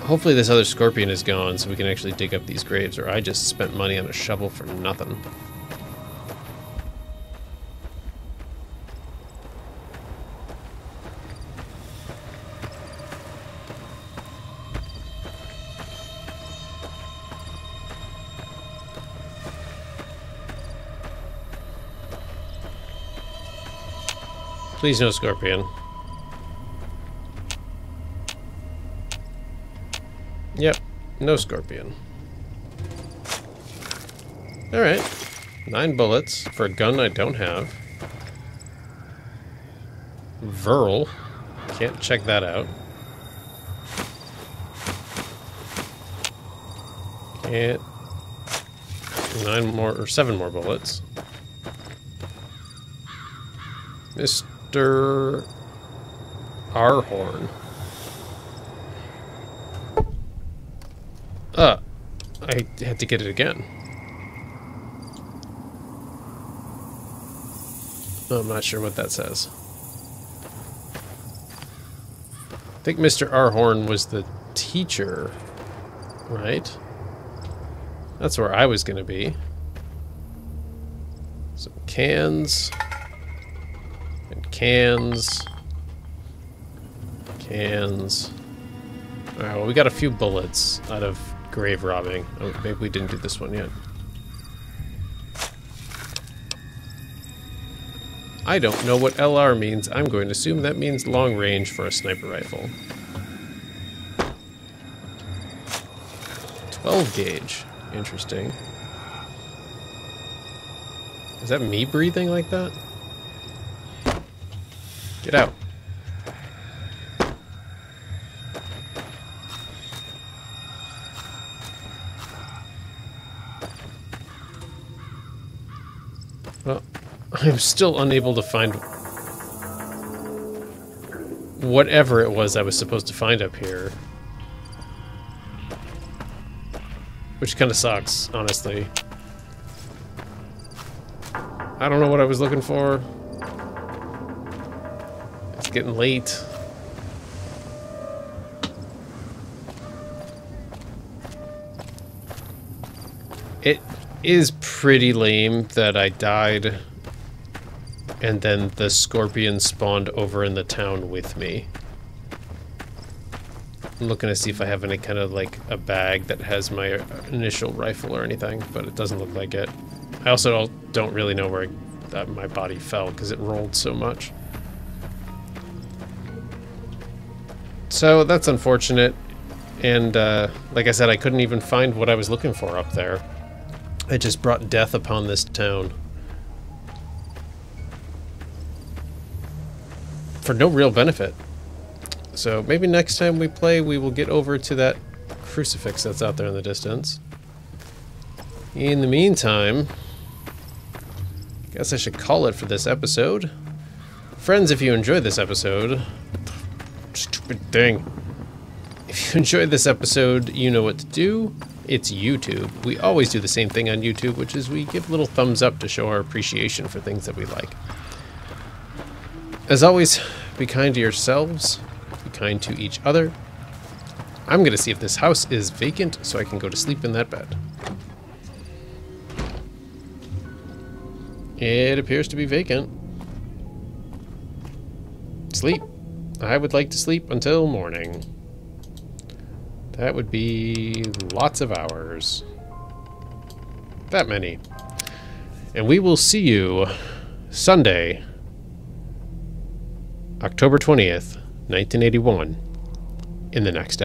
Hopefully this other scorpion is gone so we can actually dig up these graves, or I just spent money on a shovel for nothing. Please no scorpion. Yep, no scorpion. Alright. Nine bullets for a gun I don't have. Verl. Can't check that out. Can't. Nine more, or seven more bullets. Mr. Arhorn. Uh, I had to get it again. I'm not sure what that says. I think Mr. Arhorn was the teacher, right? That's where I was going to be. Some cans. Cans. Cans. Alright, well we got a few bullets out of grave robbing. Oh, maybe we didn't do this one yet. I don't know what LR means. I'm going to assume that means long range for a sniper rifle. 12 gauge. Interesting. Is that me breathing like that? Get out. Well, I'm still unable to find whatever it was I was supposed to find up here. Which kind of sucks, honestly. I don't know what I was looking for. Getting late. It is pretty lame that I died and then the scorpion spawned over in the town with me. I'm looking to see if I have any kind of like a bag that has my initial rifle or anything, but it doesn't look like it. I also don't, really know where my body fell because it rolled so much. So that's unfortunate. And uh, like I said, I couldn't even find what I was looking for up there. It just brought death upon this town. For no real benefit. So maybe next time we play, we will get over to that crucifix that's out there in the distance. In the meantime, guess I should call it for this episode. Friends, if you enjoyed this episode, stupid thing. If you enjoyed this episode, you know what to do. It's YouTube. We always do the same thing on YouTube, which is we give little thumbs up to show our appreciation for things that we like. As always, be kind to yourselves, be kind to each other. I'm going to see if this house is vacant so I can go to sleep in that bed. It appears to be vacant. Sleep. I would like to sleep until morning. That would be lots of hours. That many. And we will see you Sunday, October 20th, 1981, in the next